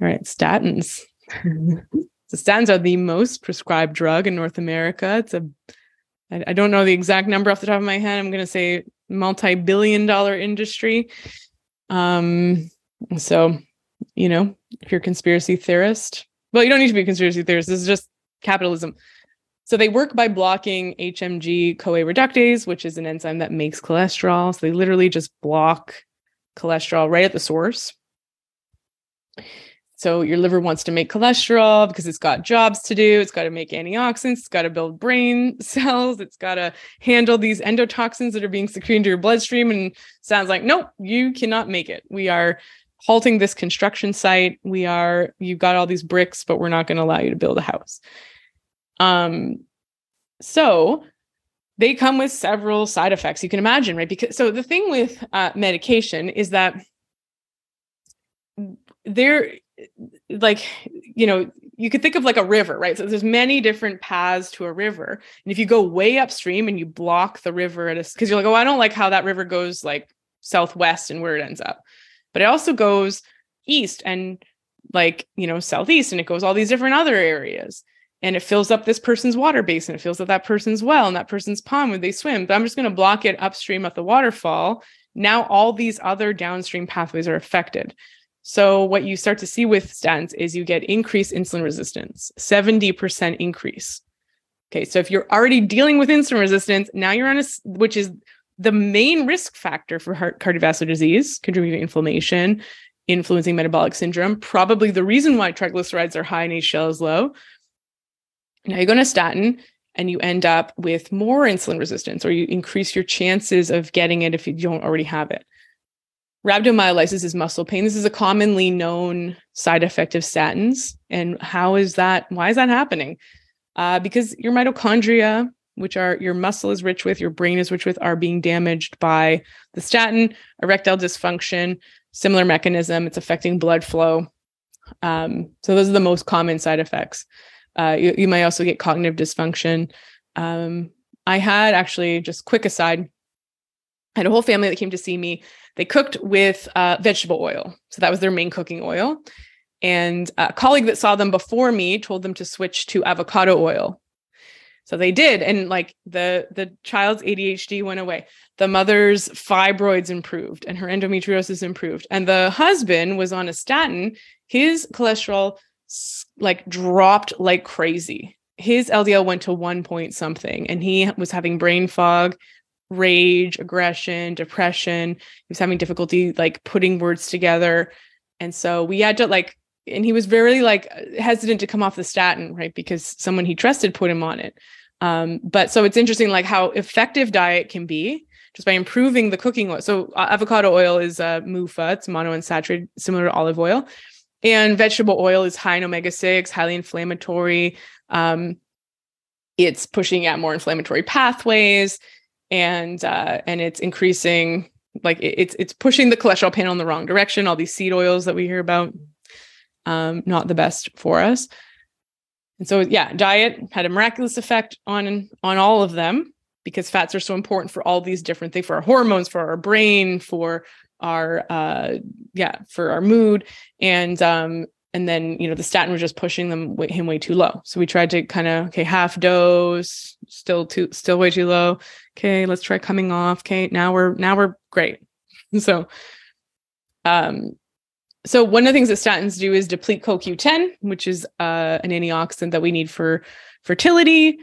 S2: all right statins. So statins are the most prescribed drug in north america. It's a I, don't know the exact number off the top of my head. I'm going to say multi-billion dollar industry. Um so you know if you're a conspiracy theorist well you don't need to be a conspiracy theorist. This is just capitalism. So they work by blocking hmg coa reductase which is an enzyme that makes cholesterol. So they literally just block cholesterol right at the source so your liver wants to make cholesterol because it's got jobs to do. It's got to make antioxidants. It's got to build brain cells. It's got to handle these endotoxins that are being secreted into your bloodstream. And sounds like, nope, you cannot make it. We are halting this construction site. We are, you've got all these bricks, but we're not going to allow you to build a house. Um, so they come with several side effects you can imagine, right? Because so the thing with uh, medication is that there Eh, like you know you could think of like a river right? So there's many different paths to a river and if you go way upstream and you block the river at a because you're like oh i don't like how that river goes like southwest and where it ends up. But it also goes east and like you know southeast and it goes all these different other areas and it fills up this person's water basin it fills up that person's well and that person's pond where they swim. But i'm just going to block it upstream at the waterfall. Now all these other downstream pathways are affected so what you start to see with statins is you get increased insulin resistance, 70% increase. Okay, so if you're already dealing with insulin resistance, now you're on a which is the main risk factor for heart cardiovascular disease, contributing to inflammation, influencing metabolic syndrome, probably the reason why triglycerides are high and HDL is low. Now you go on a statin and you end up with more insulin resistance or you increase your chances of getting it if you don't already have it. Rhabdomyolysis is muscle pain. This is a commonly known side effect of statins. And how is that? Why is that happening? Uh, because your mitochondria, which are your muscle is rich with, your brain is rich with, are being damaged by the statin, erectile dysfunction, similar mechanism. It's affecting blood flow. Um, so those are the most common side effects. Uh, you, you might also get cognitive dysfunction. Um, I had actually just quick aside, I had a whole family that came to see me they cooked with uh, vegetable oil. So that was their main cooking oil. And a colleague that saw them before me told them to switch to avocado oil. So they did. And like the the child's ADHD went away. The mother's fibroids improved and her endometriosis improved. And the husband was on a statin. His cholesterol like dropped like crazy. His LDL went to one point something and he was having brain fog, rage, aggression, depression. He was having difficulty like putting words together. And so we had to like, and he was very like hesitant to come off the statin, right? Because someone he trusted put him on it. Um, but so it's interesting like how effective diet can be just by improving the cooking oil. So uh, avocado oil is uh, MUFA, it's monounsaturated, similar to olive oil. And vegetable oil is high in omega 6, highly inflammatory. Um, it's pushing at more inflammatory pathways and uh, and it's increasing like it's it's pushing the cholesterol panel in the wrong direction all these seed oils that we hear about um, not the best for us. And so yeah diet had a miraculous effect on on all of them because fats are so important for all these different things for our hormones for our brain for our uh yeah for our mood. And um and then you know the statin was just pushing them him way too low. So we tried to kind of okay half dose still too still way too low. Okay let's try coming off. Okay now we're now we're great. So um so one of the things that statins do is deplete CoQ10 which is uh, an antioxidant that we need for fertility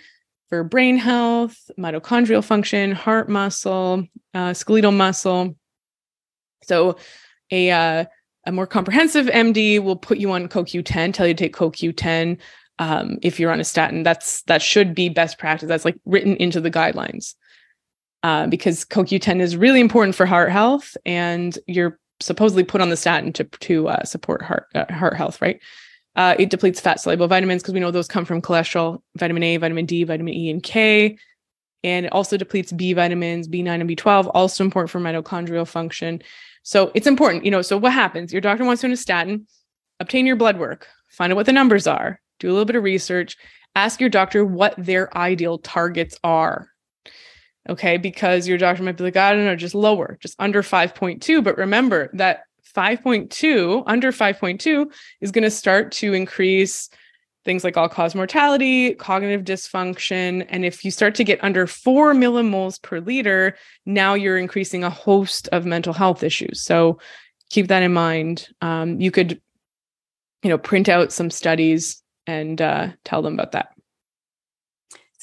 S2: for brain health mitochondrial function heart muscle uh, skeletal muscle. So a uh, a more comprehensive MD will put you on CoQ10, tell you to take CoQ10 um, if you're on a statin. That's that should be best practice. That's like written into the guidelines uh, because CoQ10 is really important for heart health, and you're supposedly put on the statin to to uh, support heart uh, heart health, right? Uh, it depletes fat soluble vitamins because we know those come from cholesterol, vitamin A, vitamin D, vitamin E, and K. And it also depletes B vitamins, B9 and B12, also important for mitochondrial function. So it's important, you know. So what happens? Your doctor wants you on a statin, obtain your blood work, find out what the numbers are, do a little bit of research, ask your doctor what their ideal targets are. Okay, because your doctor might be like, I don't know, just lower, just under 5.2. But remember that 5.2, under 5.2 is going to start to increase things like all cause mortality, cognitive dysfunction. And if you start to get under four millimoles per liter, now you're increasing a host of mental health issues. So keep that in mind. Um, you could, you know, print out some studies and uh, tell them about that.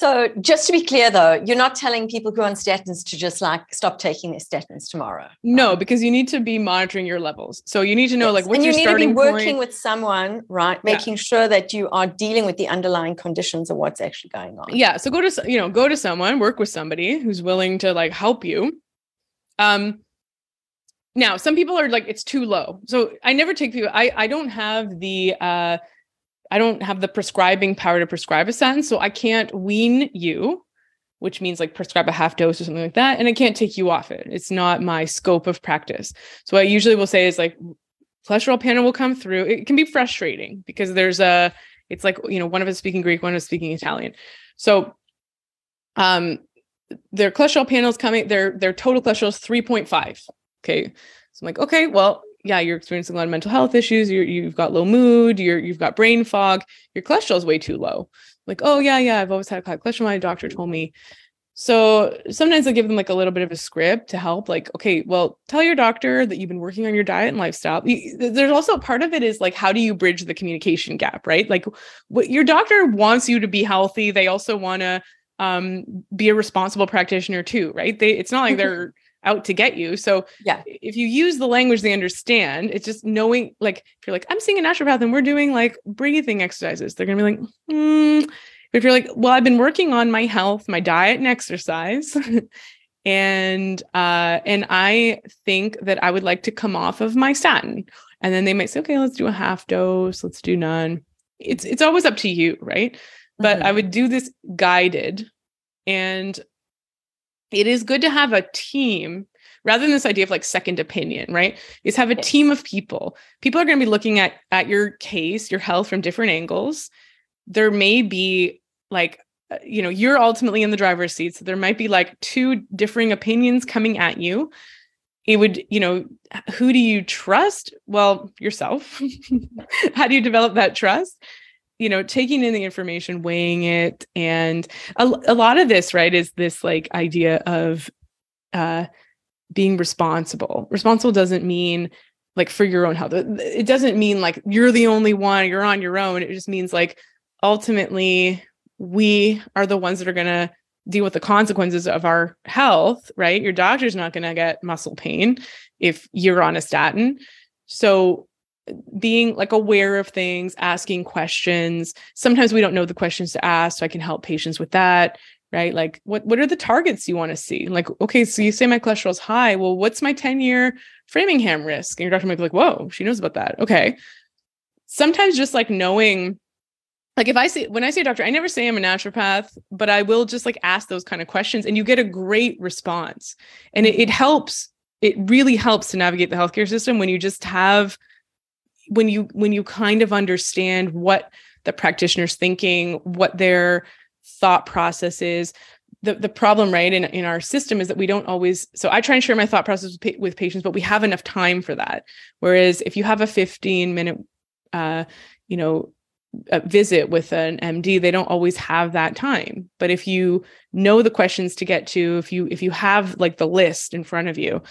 S1: So, just to be clear, though, you're not telling people who are on statins to just like stop taking their statins tomorrow.
S2: No, because you need to be monitoring your levels. So you need to know yes. like what's and you need to be
S1: working
S2: point.
S1: with someone, right? Making yeah. sure that you are dealing with the underlying conditions of what's actually going on.
S2: Yeah. So go to you know go to someone, work with somebody who's willing to like help you. Um. Now, some people are like it's too low. So I never take people. I I don't have the uh I don't have the prescribing power to prescribe a statin. so I can't wean you, which means like prescribe a half dose or something like that, and I can't take you off it. It's not my scope of practice. So what I usually will say is like cholesterol panel will come through. It can be frustrating because there's a it's like you know one of us speaking Greek, one of us speaking Italian. So um their cholesterol panel is coming, their their total cholesterol is 3.5. Okay. So I'm like, okay, well, yeah, you're experiencing a lot of mental health issues. you you've got low mood. You're you've got brain fog. Your cholesterol is way too low. Like, oh yeah, yeah, I've always had high cholesterol. My doctor told me. So sometimes I give them like a little bit of a script to help. Like, okay, well, tell your doctor that you've been working on your diet and lifestyle. There's also part of it is like, how do you bridge the communication gap, right? Like, what your doctor wants you to be healthy. They also want to um, be a responsible practitioner too, right? They it's not like they're out to get you. So
S1: yeah,
S2: if you use the language they understand, it's just knowing like if you're like, I'm seeing a naturopath and we're doing like breathing exercises, they're gonna be like, hmm. if you're like, well, I've been working on my health, my diet and exercise. and uh and I think that I would like to come off of my statin. And then they might say, okay, let's do a half dose, let's do none. It's it's always up to you, right? But mm-hmm. I would do this guided and it is good to have a team rather than this idea of like second opinion right? Is have a team of people. People are going to be looking at at your case your health from different angles. There may be like uh, you know you're ultimately in the driver's seat so there might be like two differing opinions coming at you. It would you know who do you trust? Well yourself. How do you develop that trust you know taking in the information weighing it and a, a lot of this right is this like idea of uh being responsible. Responsible doesn't mean like for your own health. It doesn't mean like you're the only one you're on your own. It just means like ultimately we are the ones that are going to deal with the consequences of our health right? Your doctor's not going to get muscle pain if you're on a statin. So being like aware of things, asking questions. Sometimes we don't know the questions to ask, so I can help patients with that, right? Like what what are the targets you want to see? Like okay, so you say my cholesterol is high. Well, what's my 10-year Framingham risk? And your doctor might be like, "Whoa, she knows about that." Okay. Sometimes just like knowing like if I say when I say doctor, I never say I'm a naturopath, but I will just like ask those kind of questions and you get a great response. And it, it helps, it really helps to navigate the healthcare system when you just have when you when you kind of understand what the practitioner's thinking, what their thought process is. The, the problem right in, in our system is that we don't always so i try and share my thought process with, with patients but we have enough time for that. Whereas if you have a 15 minute uh, you know visit with an md they don't always have that time. But if you know the questions to get to if you if you have like the list in front of you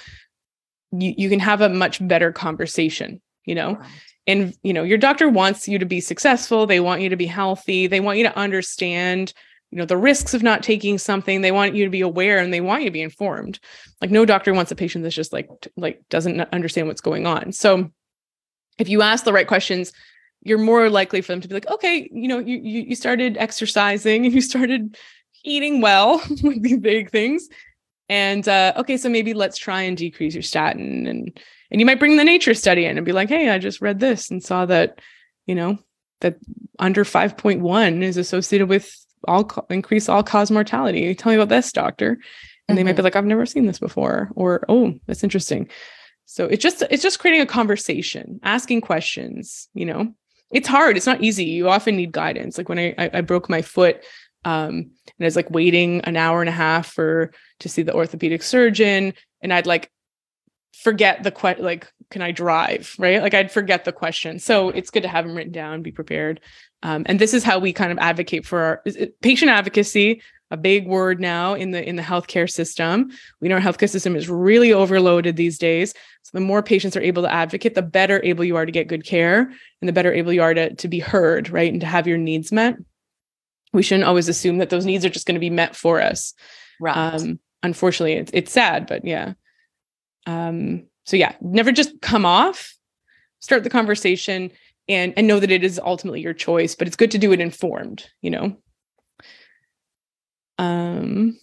S2: you, you can have a much better conversation you know and you know your doctor wants you to be successful. They want you to be healthy. They want you to understand you know the risks of not taking something. They want you to be aware and they want you to be informed. Like no doctor wants a patient that's just like like doesn't understand what's going on. So if you ask the right questions you're more likely for them to be like okay you know you you, started exercising and you started eating well with these big things. And uh, okay so maybe let's try and decrease your statin and and you might bring the nature study in and be like hey i just read this and saw that you know that under 5.1 is associated with all increase all cause mortality. Tell me about this doctor. And mm-hmm. they might be mm-hmm. like i've never seen this before. Or oh that's interesting. So it's just it's just creating a conversation asking questions you know. It's hard. It's not easy. You often need guidance. Like when i i, I broke my foot um and i was like waiting an hour and a half for to see the orthopedic surgeon. And i'd like forget the question like can i drive right? Like i'd forget the question. So it's good to have them written down be prepared. Um, and this is how we kind of advocate for our patient advocacy a big word now in the in the healthcare system. We know our healthcare system is really overloaded these days. So the more patients are able to advocate the better able you are to get good care and the better able you are to, to be heard right? And to have your needs met. We shouldn't always assume that those needs are just going to be met for us. Right. Um, unfortunately it's, it's sad but yeah um, so yeah, never just come off, start the conversation and and know that it is ultimately your choice, but it's good to do it informed, you know. Um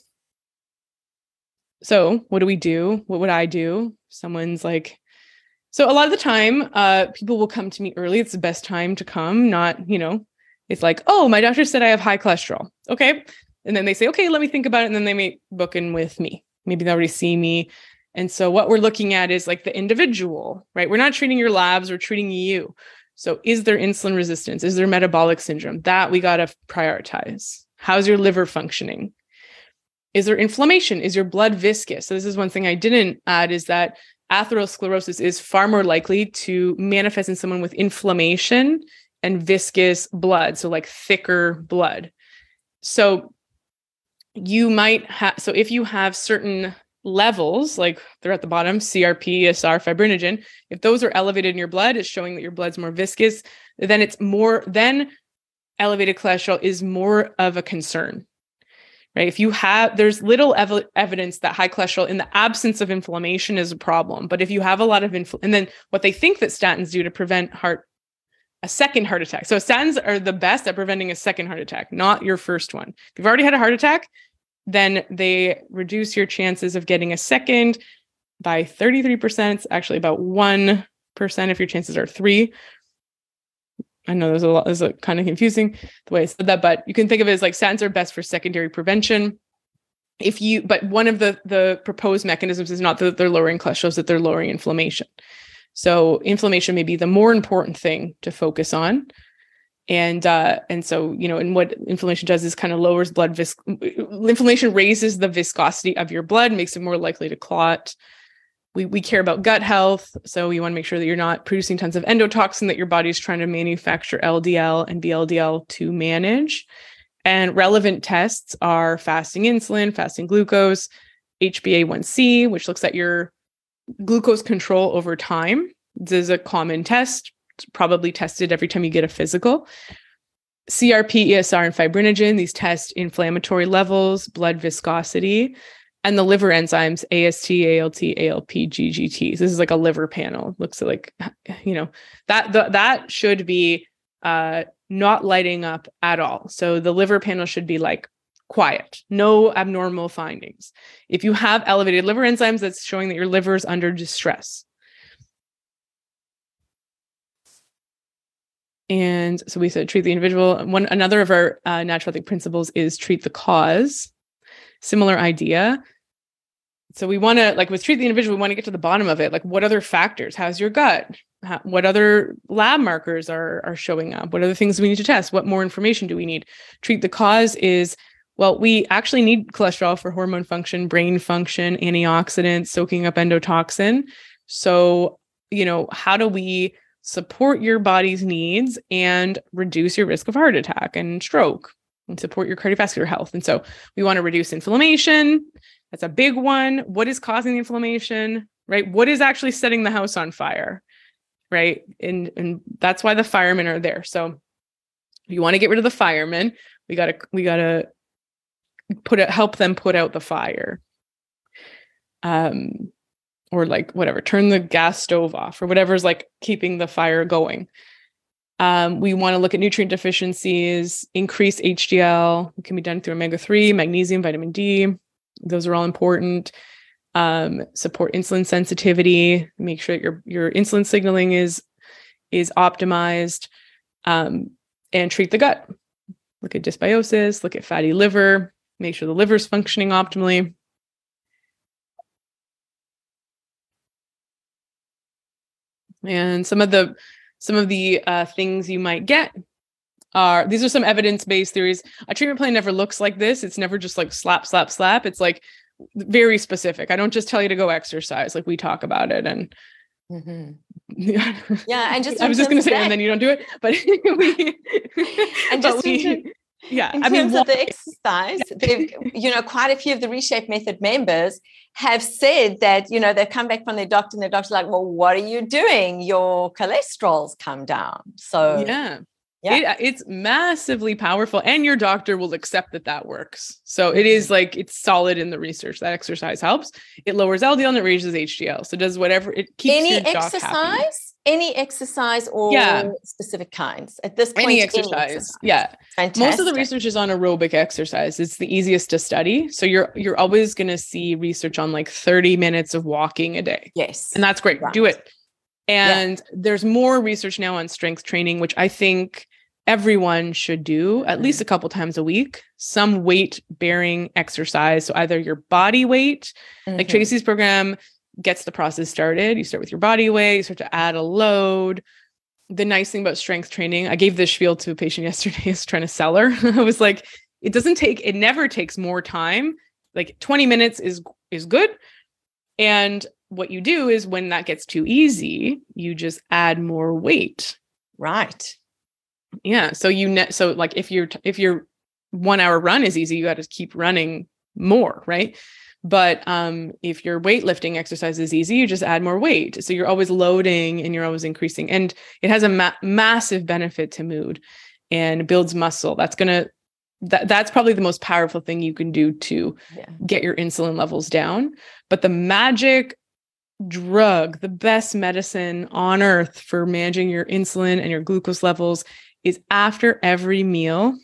S2: so what do we do? What would I do? Someone's like so a lot of the time uh people will come to me early. It's the best time to come, not, you know, it's like, "Oh, my doctor said I have high cholesterol." Okay. And then they say, "Okay, let me think about it." And then they may book in with me. Maybe they already see me and so what we're looking at is like the individual, right? We're not treating your labs, we're treating you. So is there insulin resistance? Is there metabolic syndrome? That we got to prioritize. How's your liver functioning? Is there inflammation? Is your blood viscous? So this is one thing I didn't add is that atherosclerosis is far more likely to manifest in someone with inflammation and viscous blood, so like thicker blood. So you might have so if you have certain levels, like they're at the bottom, CRP, ESR, fibrinogen, if those are elevated in your blood, it's showing that your blood's more viscous, then it's more, then elevated cholesterol is more of a concern. Right. If you have, there's little ev- evidence that high cholesterol in the absence of inflammation is a problem. But if you have a lot of infl, and then what they think that statins do to prevent heart, a second heart attack. So statins are the best at preventing a second heart attack, not your first one. If you've already had a heart attack, then they reduce your chances of getting a second by 33%. It's actually about 1% if your chances are three. I know there's a lot, there's a kind of confusing the way I said that, but you can think of it as like statins are best for secondary prevention. If you, but one of the the proposed mechanisms is not that they're lowering cholesterol, it's that they're lowering inflammation. So inflammation may be the more important thing to focus on and uh and so you know and what inflammation does is kind of lowers blood vis inflammation raises the viscosity of your blood makes it more likely to clot. We we care about gut health so you want to make sure that you're not producing tons of endotoxin that your body's trying to manufacture ldl and vldl to manage. And relevant tests are fasting insulin fasting glucose hba1c which looks at your glucose control over time. This is a common test probably tested every time you get a physical. CRP, ESR, and fibrinogen, these test inflammatory levels, blood viscosity, and the liver enzymes AST, ALT, ALP, GGT. This is like a liver panel. Looks like, you know, that the, that should be uh, not lighting up at all. So the liver panel should be like quiet, no abnormal findings. If you have elevated liver enzymes, that's showing that your liver is under distress. And so we said treat the individual. One another of our uh, naturopathic principles is treat the cause. Similar idea. So we want to like with treat the individual. We want to get to the bottom of it. Like what other factors? How's your gut? How, what other lab markers are are showing up? What other things do we need to test? What more information do we need? Treat the cause is well, we actually need cholesterol for hormone function, brain function, antioxidants, soaking up endotoxin. So, you know, how do we support your body's needs and reduce your risk of heart attack and stroke and support your cardiovascular health? And so we want to reduce inflammation. That's a big one. What is causing the inflammation? Right? What is actually setting the house on fire? Right? And and that's why the firemen are there. So you want to get rid of the firemen, we got to we got to put it help them put out the fire um or like whatever turn the gas stove off or whatever's like keeping the fire going. Um, we want to look at nutrient deficiencies increase hdl it can be done through omega-3 magnesium vitamin d those are all important. Um, support insulin sensitivity make sure your your insulin signaling is is optimized um, and treat the gut. Look at dysbiosis look at fatty liver make sure the liver's functioning optimally. And some of the some of the uh, things you might get are these are some evidence-based theories. A treatment plan never looks like this. It's never just like slap, slap, slap. It's like very specific. I don't just tell you to go exercise, like we talk about it. And
S1: mm-hmm. yeah, and just
S2: I was just going to say, and then you don't do it, but we
S1: and just we,
S2: yeah
S1: in I terms mean, of the exercise you know quite a few of the reshape method members have said that you know they've come back from their doctor and their doctor's like well what are you doing? Your cholesterol's come down. So
S2: yeah. yeah. It, it's massively powerful and your doctor will accept that that works. So it is mm-hmm. like it's solid in the research. That exercise helps. It lowers ldl and it raises hdl so does whatever it keeps
S1: any exercise any exercise or yeah. specific kinds at this point
S2: any exercise, any exercise. yeah Fantastic. most of the research is on aerobic exercise it's the easiest to study so you're you're always going to see research on like 30 minutes of walking a day
S1: yes
S2: and that's great right. do it and yeah. there's more research now on strength training which i think everyone should do at least mm-hmm. a couple times a week some weight bearing exercise so either your body weight mm-hmm. like tracy's program gets the process started. You start with your body weight, you start to add a load. The nice thing about strength training, I gave this spiel to a patient yesterday, is trying to sell her. I was like, it doesn't take, it never takes more time. Like 20 minutes is is good. And what you do is when that gets too easy, you just add more weight.
S1: Right.
S2: Yeah. So you net so like if you're if your one hour run is easy, you got to keep running more, right? But um, if your weightlifting exercise is easy, you just add more weight. So you're always loading and you're always increasing. And it has a ma- massive benefit to mood and builds muscle. That's going to, that, that's probably the most powerful thing you can do to yeah. get your insulin levels down. But the magic drug, the best medicine on earth for managing your insulin and your glucose levels is after every meal,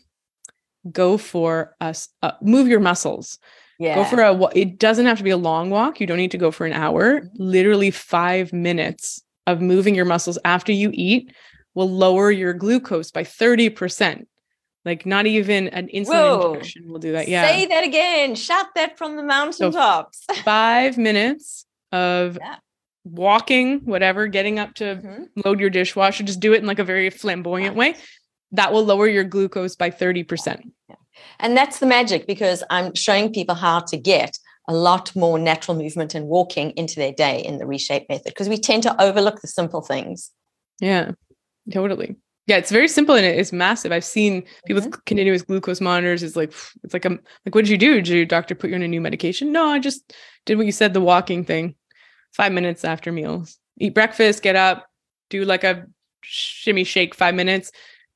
S2: go for us, uh, move your muscles.
S1: Yeah.
S2: Go for a it doesn't have to be a long walk. You don't need to go for an hour. Mm-hmm. Literally 5 minutes of moving your muscles after you eat will lower your glucose by 30%. Like not even an insulin Whoa. injection will do that. Yeah.
S1: Say that again. Shout that from the mountaintops.
S2: So 5 minutes of yeah. walking, whatever, getting up to mm-hmm. load your dishwasher, just do it in like a very flamboyant way. That will lower your glucose by 30%.
S1: Yeah. And that's the magic because I'm showing people how to get a lot more natural movement and walking into their day in the reshape method because we tend to overlook the simple things.
S2: Yeah, totally. Yeah, it's very simple and it's massive. I've seen people mm-hmm. with continuous glucose monitors. It's like it's like a like, what did you do? Did your doctor put you on a new medication? No, I just did what you said, the walking thing. Five minutes after meals, eat breakfast, get up, do like a shimmy shake, five minutes,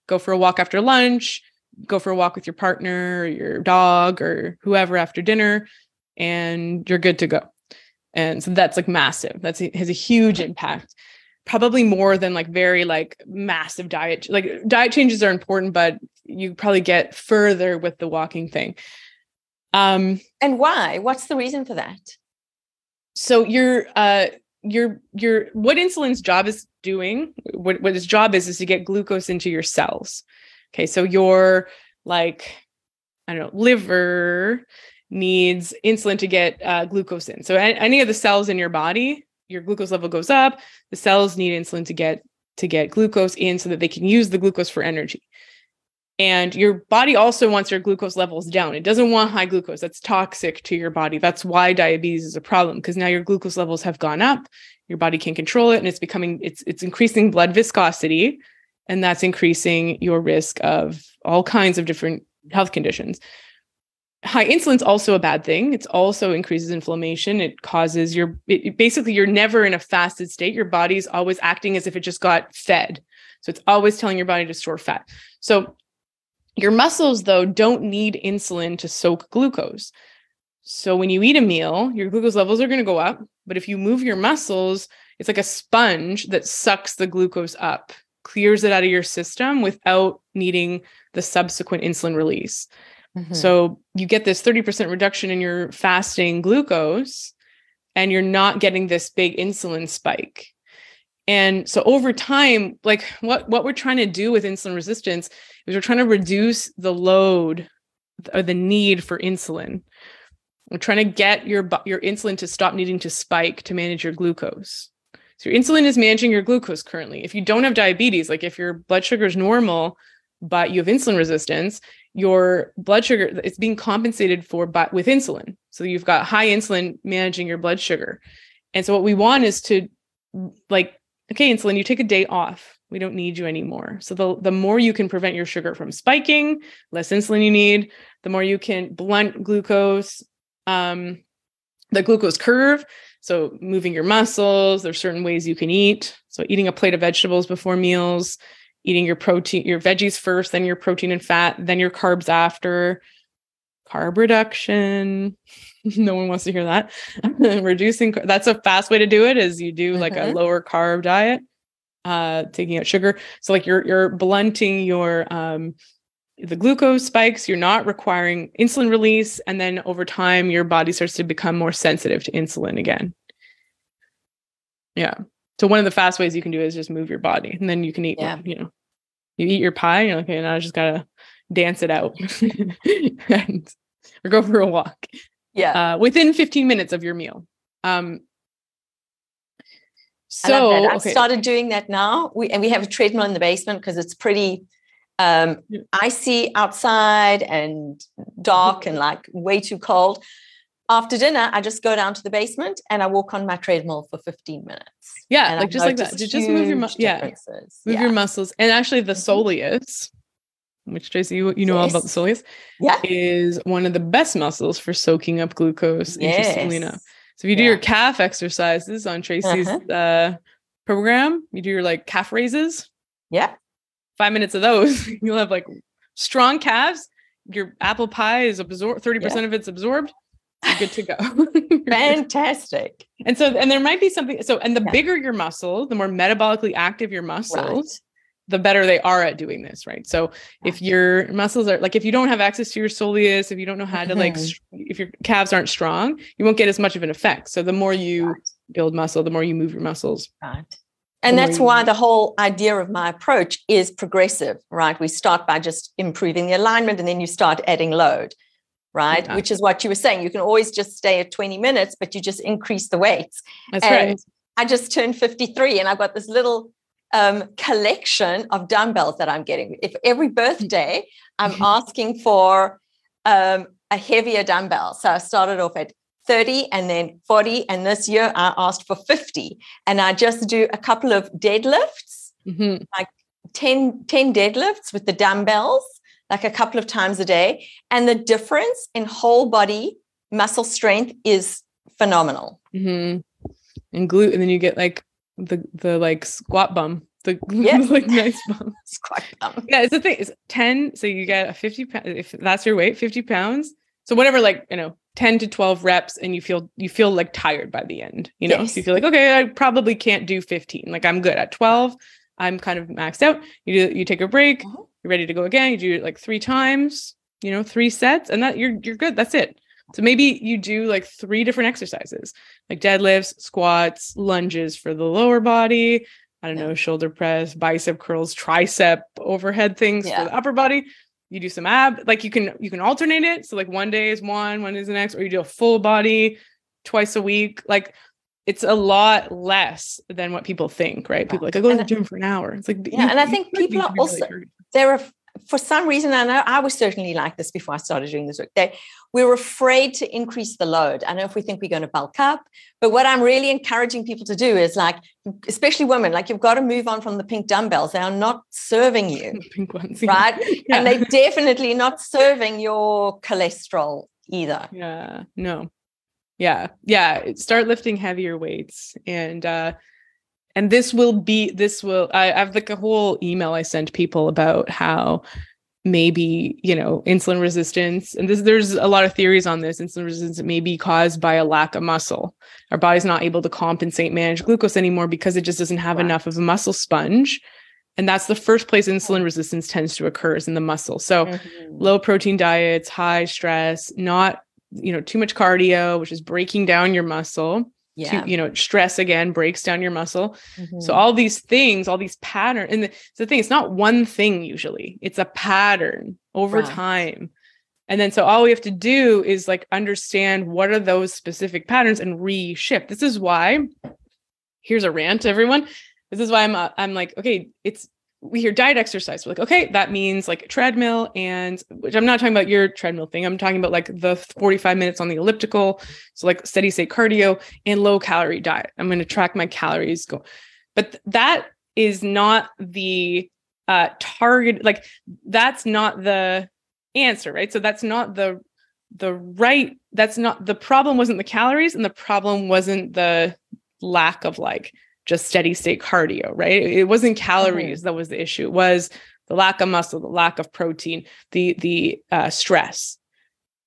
S2: go for a walk after lunch, go for a walk with your partner or your dog or whoever after dinner and you're good to go. And so that's like massive. That's has a huge impact. Probably more than like very like massive diet like diet changes are important but you probably get further with the walking thing.
S1: Um and why? What's the reason for that?
S2: So your uh your your what insulin's job is doing, what, what its job is, is to get glucose into your cells. Okay. So your like, I don't know, liver needs insulin to get uh, glucose in. So any of the cells in your body, your glucose level goes up. The cells need insulin to get to get glucose in so that they can use the glucose for energy. And your body also wants your glucose levels down. It doesn't want high glucose. That's toxic to your body. That's why diabetes is a problem because now your glucose levels have gone up. Your body can't control it and it's becoming it's it's increasing blood viscosity and that's increasing your risk of all kinds of different health conditions. High insulin's also a bad thing. It also increases inflammation. It causes your it, basically you're never in a fasted state. Your body's always acting as if it just got fed. So it's always telling your body to store fat. So your muscles, though, don't need insulin to soak glucose. So when you eat a meal, your glucose levels are going to go up. But if you move your muscles, it's like a sponge that sucks the glucose up, clears it out of your system without needing the subsequent insulin release. Mm-hmm. So you get this 30% reduction in your fasting glucose, and you're not getting this big insulin spike. And so over time, like what, what we're trying to do with insulin resistance is we're trying to reduce the load or the need for insulin. We're trying to get your your insulin to stop needing to spike to manage your glucose. So your insulin is managing your glucose currently. If you don't have diabetes, like if your blood sugar is normal, but you have insulin resistance, your blood sugar it's being compensated for by with insulin. So you've got high insulin managing your blood sugar. And so what we want is to like okay, insulin, you take a day off. We don't need you anymore. So the, the more you can prevent your sugar from spiking, less insulin you need, the more you can blunt glucose, um, the glucose curve. So moving your muscles, there's certain ways you can eat. So eating a plate of vegetables before meals, eating your protein, your veggies first, then your protein and fat, then your carbs after. Carb reduction. no one wants to hear that. Reducing that's a fast way to do it is you do like a mm-hmm. lower carb diet, uh, taking out sugar. So like you're you're blunting your um the glucose spikes, you're not requiring insulin release, and then over time your body starts to become more sensitive to insulin again. Yeah. So one of the fast ways you can do is just move your body, and then you can eat. Yeah. You know, you eat your pie. And you're like, okay, now I just gotta dance it out, and, or go for a walk.
S1: Yeah.
S2: Uh, within 15 minutes of your meal. Um,
S1: so I have okay. started doing that now. We and we have a treadmill in the basement because it's pretty um, icy outside and dark and like way too cold. After dinner, I just go down to the basement and I walk on my treadmill for 15 minutes.
S2: Yeah, like I've just like that. Just move your mu- yeah, move yeah. your muscles. And actually, the mm-hmm. soleus, which Tracy, you, you know yes. all about the soleus,
S1: yeah.
S2: is one of the best muscles for soaking up glucose, yes. interestingly enough. So if you do yeah. your calf exercises on Tracy's uh-huh. uh, program, you do your like calf raises.
S1: Yeah.
S2: Five minutes of those, you'll have like strong calves. Your apple pie is absorbed, 30% yeah. of it's absorbed. You're good to go.
S1: Fantastic.
S2: And so, and there might be something. So, and the yeah. bigger your muscle, the more metabolically active your muscles, the better they are at doing this, right? So if your muscles are like if you don't have access to your soleus, if you don't know how to like mm-hmm. if your calves aren't strong, you won't get as much of an effect. So the more you right. build muscle, the more you move your muscles.
S1: Right. And that's why the whole idea of my approach is progressive, right? We start by just improving the alignment and then you start adding load, right? Yeah. Which is what you were saying. You can always just stay at 20 minutes, but you just increase the weights.
S2: That's and right.
S1: I just turned 53 and I've got this little um, collection of dumbbells that I'm getting. If every birthday I'm asking for um, a heavier dumbbell. So I started off at 30 and then 40. And this year I asked for 50. And I just do a couple of deadlifts, mm-hmm. like 10, 10 deadlifts with the dumbbells, like a couple of times a day. And the difference in whole body muscle strength is phenomenal.
S2: Mm-hmm. And glute, and then you get like the the like squat bum the yes. like nice bum
S1: squat bum
S2: yeah it's the thing it's 10 so you get a 50 pound if that's your weight 50 pounds so whatever like you know 10 to 12 reps and you feel you feel like tired by the end you know yes. so you feel like okay i probably can't do 15 like i'm good at 12 i'm kind of maxed out you do you take a break uh-huh. you're ready to go again you do it like three times you know three sets and that you're you're good that's it so maybe you do like three different exercises, like deadlifts, squats, lunges for the lower body, I don't know, shoulder press, bicep curls, tricep overhead things
S1: Yeah.
S2: for the upper body. You do some ab, like you can you can alternate it. So like one day is one, one is the next, or you do a full body twice a week. Like it's a lot less than what people think, right? People are like I go to the gym for an hour. It's like
S1: Yeah, and I think people are also- there are for some reason i know i was certainly like this before i started doing this work they we're afraid to increase the load i know if we think we're going to bulk up but what i'm really encouraging people to do is like especially women like you've got to move on from the pink dumbbells they are not serving you
S2: pink ones,
S1: right
S2: Yeah.
S1: and they're definitely not serving your cholesterol either
S2: Yeah, no. Yeah. Yeah, start lifting heavier weights and uh and this will be this will I, I have like a whole email I sent people about how maybe, you know, insulin resistance and this there's a lot of theories on this insulin resistance may be caused by a lack of muscle. Our body's not able to compensate manage glucose anymore because it just doesn't have
S1: Right.
S2: enough of a muscle sponge. And that's the first place insulin resistance tends to occur is in the muscle. So
S1: Mhm.
S2: low protein diets, high stress, not you know too much cardio, which is breaking down your muscle.
S1: Yeah
S2: Too, you know, stress again breaks down your muscle. So
S1: Mhm.
S2: all these things, all these patterns, and the, the thing, it's not one thing usually. It's a pattern over time. And then so all we have to do is like understand what are those specific patterns and reshift. This is why here's a rant everyone. This is why I'm uh, I'm like okay, it's we hear diet exercise. We're like okay, that means like treadmill and which I'm not talking about your treadmill thing. I'm talking about like the 45 minutes on the elliptical, so like steady state cardio and low calorie diet. I'm going to track my calories go. But th- that is not the uh target like that's not the answer, right? So that's not the the right that's not the problem wasn't the calories and the problem wasn't the lack of like just steady state cardio, right? It wasn't calories that was the issue. It was the lack of muscle, the lack of protein, the the uh, stress.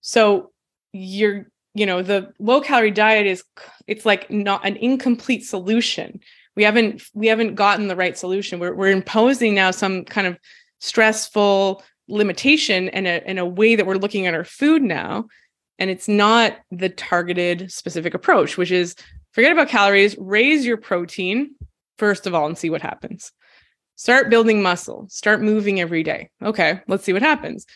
S2: So you're, you know, the low calorie diet is it's like not an incomplete solution. We haven't we haven't gotten the right solution. We're we're imposing now some kind of stressful limitation and a in a way that we're looking at our food now. And it's not the targeted specific approach, which is forget about calories, raise your protein first of all and see what happens. Start building muscle, start moving every day. Okay, let's see what happens.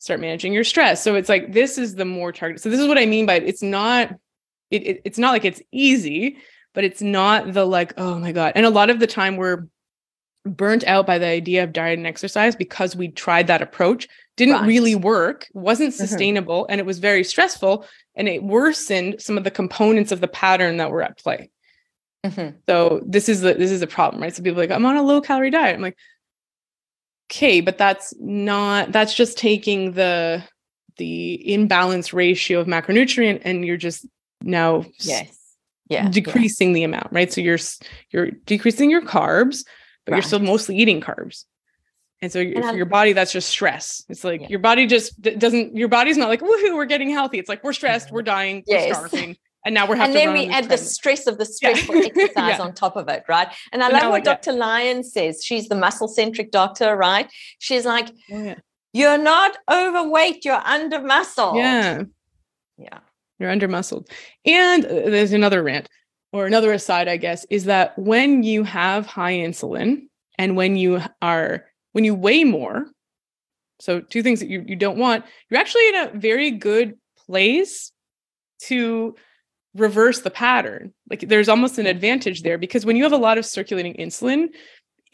S2: Start managing your stress. So it's like this is the more target. So this is what I mean by it's not it, it it's not like it's easy, but it's not the like oh my god. And a lot of the time we're burnt out by the idea of diet and exercise because we tried that approach didn't
S1: Right.
S2: really work wasn't
S1: Mhm.
S2: sustainable and it was very stressful and it worsened some of the components of the pattern that were at play.
S1: Mhm.
S2: so this is the this is a problem right? So people are like i'm on a low calorie diet. I'm like okay but that's not that's just taking the the imbalance ratio of macronutrient and you're just now
S1: yes. Yeah yeah.
S2: decreasing the amount right? So you're you're decreasing your carbs but you're still mostly eating carbs and so your,
S1: And
S2: for your body that's just stress it's like
S1: Yeah.
S2: your body just doesn't your body's not like woohoo we're getting healthy it's like we're stressed we're dying we're starving and now we're having
S1: and then we add the stress of the
S2: Yeah.
S1: stressful exercise
S2: Yeah.
S1: on top of it, right? And I love what. Dr. Lyon says. She's the muscle centric doctor, right? She's like,
S2: Oh, yeah.
S1: you're not overweight, you're under muscle.
S2: yeah
S1: Yeah.
S2: you're under muscled. And uh, there's another rant or another aside, I guess, is that when you have high insulin and when you are when you weigh more, so two things that you, you don't want, you're actually in a very good place to reverse the pattern. Like there's almost an advantage there because when you have a lot of circulating insulin,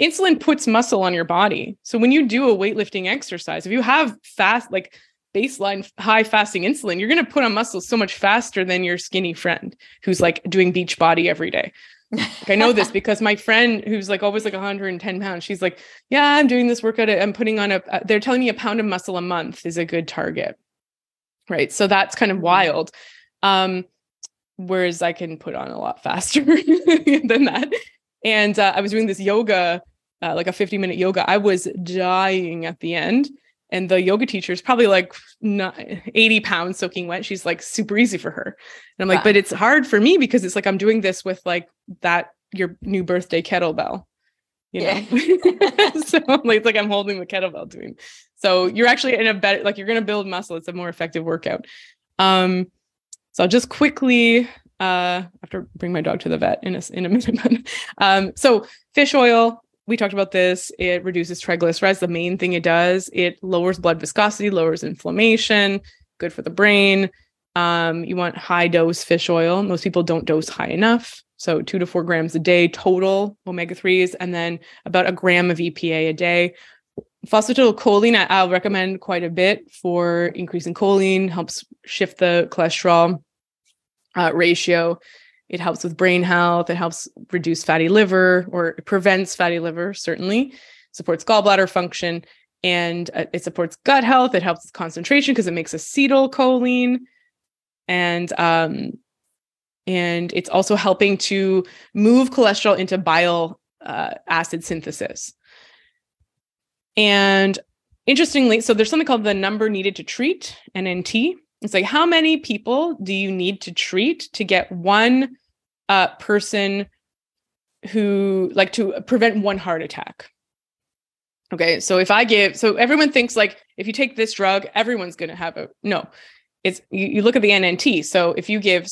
S2: insulin puts muscle on your body. So when you do a weightlifting exercise, if you have fast, like baseline high fasting insulin, you're going to put on muscle so much faster than your skinny friend who's like doing beach body every day. Like I know this because my friend who's like always like 110 pounds, she's like, yeah, I'm doing this workout. I'm putting on a, uh, they're telling me a pound of muscle a month is a good target. Right. So that's kind of
S1: Mhm.
S2: wild. Um, whereas I can put on a lot faster than that. And uh, I was doing this yoga, uh, like a 50 minute yoga. I was dying at the end. And the yoga teacher is probably like 80 pounds soaking wet. She's like super easy for her. And I'm like, but it's hard for me because it's like I'm doing this with like that your new birthday kettlebell. You know? so like, it's like I'm holding the kettlebell doing. So you're actually in a better like you're gonna build muscle. It's a more effective workout. Um, so I'll just quickly Uh, I have to bring my dog to the vet in a, in a minute. um, so fish oil, we talked about this. It reduces triglycerides. The main thing it does, it lowers blood viscosity, lowers inflammation, good for the brain. Um, you want high dose fish oil. Most people don't dose high enough. So two to four grams a day total omega 3s, and then about a gram of EPA a day. Phosphatidylcholine, I'll recommend quite a bit for increasing choline, helps shift the cholesterol uh, ratio. It helps with brain health. It helps reduce fatty liver or it prevents fatty liver, certainly, supports gallbladder function, and uh, it supports gut health. It helps with concentration because it makes acetylcholine. And um, and it's also helping to move cholesterol into bile uh, acid synthesis. And interestingly, so there's something called the number needed to treat, NNT. It's like how many people do you need to treat to get one uh, person who like to prevent one heart attack? Okay, so if I give, so everyone thinks like if you take this drug, everyone's going to have a no. It's you, you look at the NNT. So if you give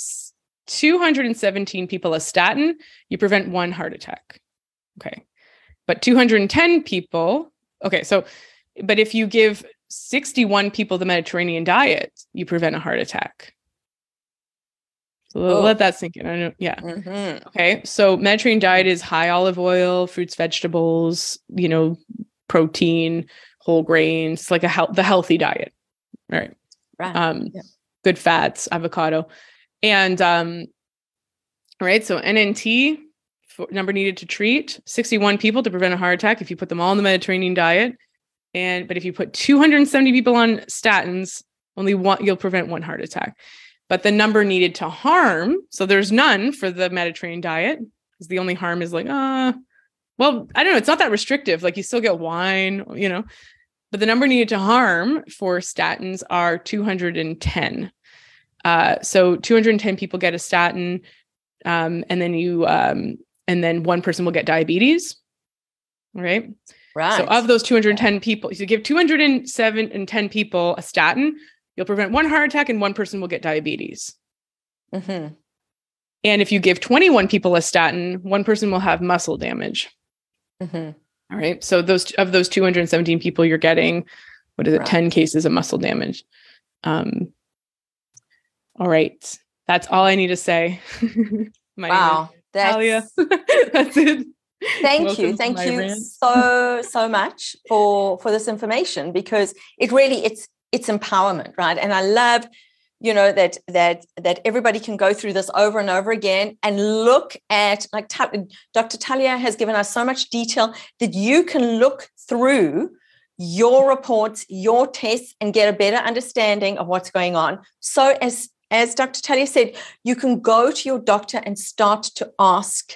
S2: 217 people a statin, you prevent one heart attack. Okay. But 210 people, okay, so but if you give 61 people the Mediterranean diet, you prevent a heart attack. Oh. let that sink in. I know, yeah. Mm-hmm. Okay. So Mediterranean diet is high olive oil, fruits, vegetables, you know, protein, whole grains, like a health, the healthy diet. Right. Right. Um, yeah. good fats, avocado. And um, right. So NNT number needed to treat 61 people to prevent a heart attack if you put them all on the Mediterranean diet. And but if you put 270 people on statins, only one you'll prevent one heart attack. But the number needed to harm, so there's none for the Mediterranean diet, because the only harm is like, uh, well, I don't know, it's not that restrictive. Like you still get wine, you know. But the number needed to harm for statins are 210. Uh, so 210 people get a statin, um, and then you um, and then one person will get diabetes. Right. Right. So of those 210 people, if you give 207 and 10 people a statin, you'll prevent one heart attack and one person will get diabetes. Mm-hmm. And if you give 21 people a statin, one person will have muscle damage. Mm-hmm. All right. So those of those 217 people, you're getting what is it, right. 10 cases of muscle damage. Um, all right. That's all I need to say.
S1: wow. That's, that's it. Thank Welcome you. Thank you rant. so, so much for for this information because it really it's it's empowerment, right? And I love you know that that that everybody can go through this over and over again and look at like dr talia has given us so much detail that you can look through your reports your tests and get a better understanding of what's going on so as as Dr. Talia said, you can go to your doctor and start to ask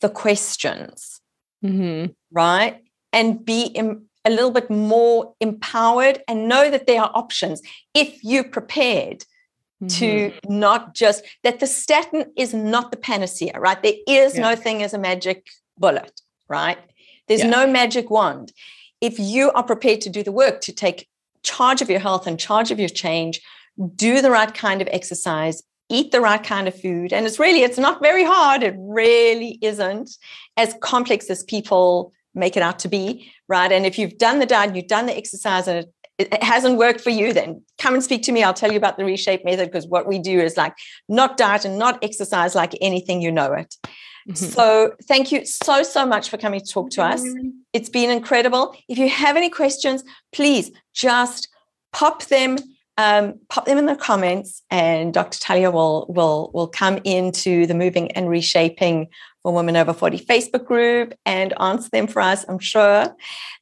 S1: the questions, mm-hmm. right? And be a little bit more empowered and know that there are options if you're prepared mm-hmm. to not just that the statin is not the panacea, right? There is yeah. no thing as a magic bullet, right? There's yeah. no magic wand. If you are prepared to do the work to take charge of your health and charge of your change, do the right kind of exercise, eat the right kind of food. And it's really, it's not very hard. It really isn't as complex as people make it out to be, right? And if you've done the diet, you've done the exercise, and it, it hasn't worked for you, then come and speak to me. I'll tell you about the reshape method because what we do is like not diet and not exercise like anything you know it. Mm-hmm. So thank you so, so much for coming to talk to us. It's been incredible. If you have any questions, please just pop them um, pop them in the comments, and Dr. Talia will will will come into the Moving and Reshaping for Women Over 40 Facebook group and answer them for us, I'm sure.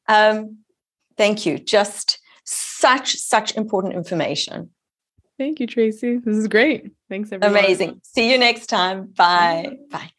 S1: Um, thank you. Just such, such important information.
S2: Thank you, Tracy. This is great. Thanks, everyone.
S1: Amazing. See you next time. Bye. Bye. Bye.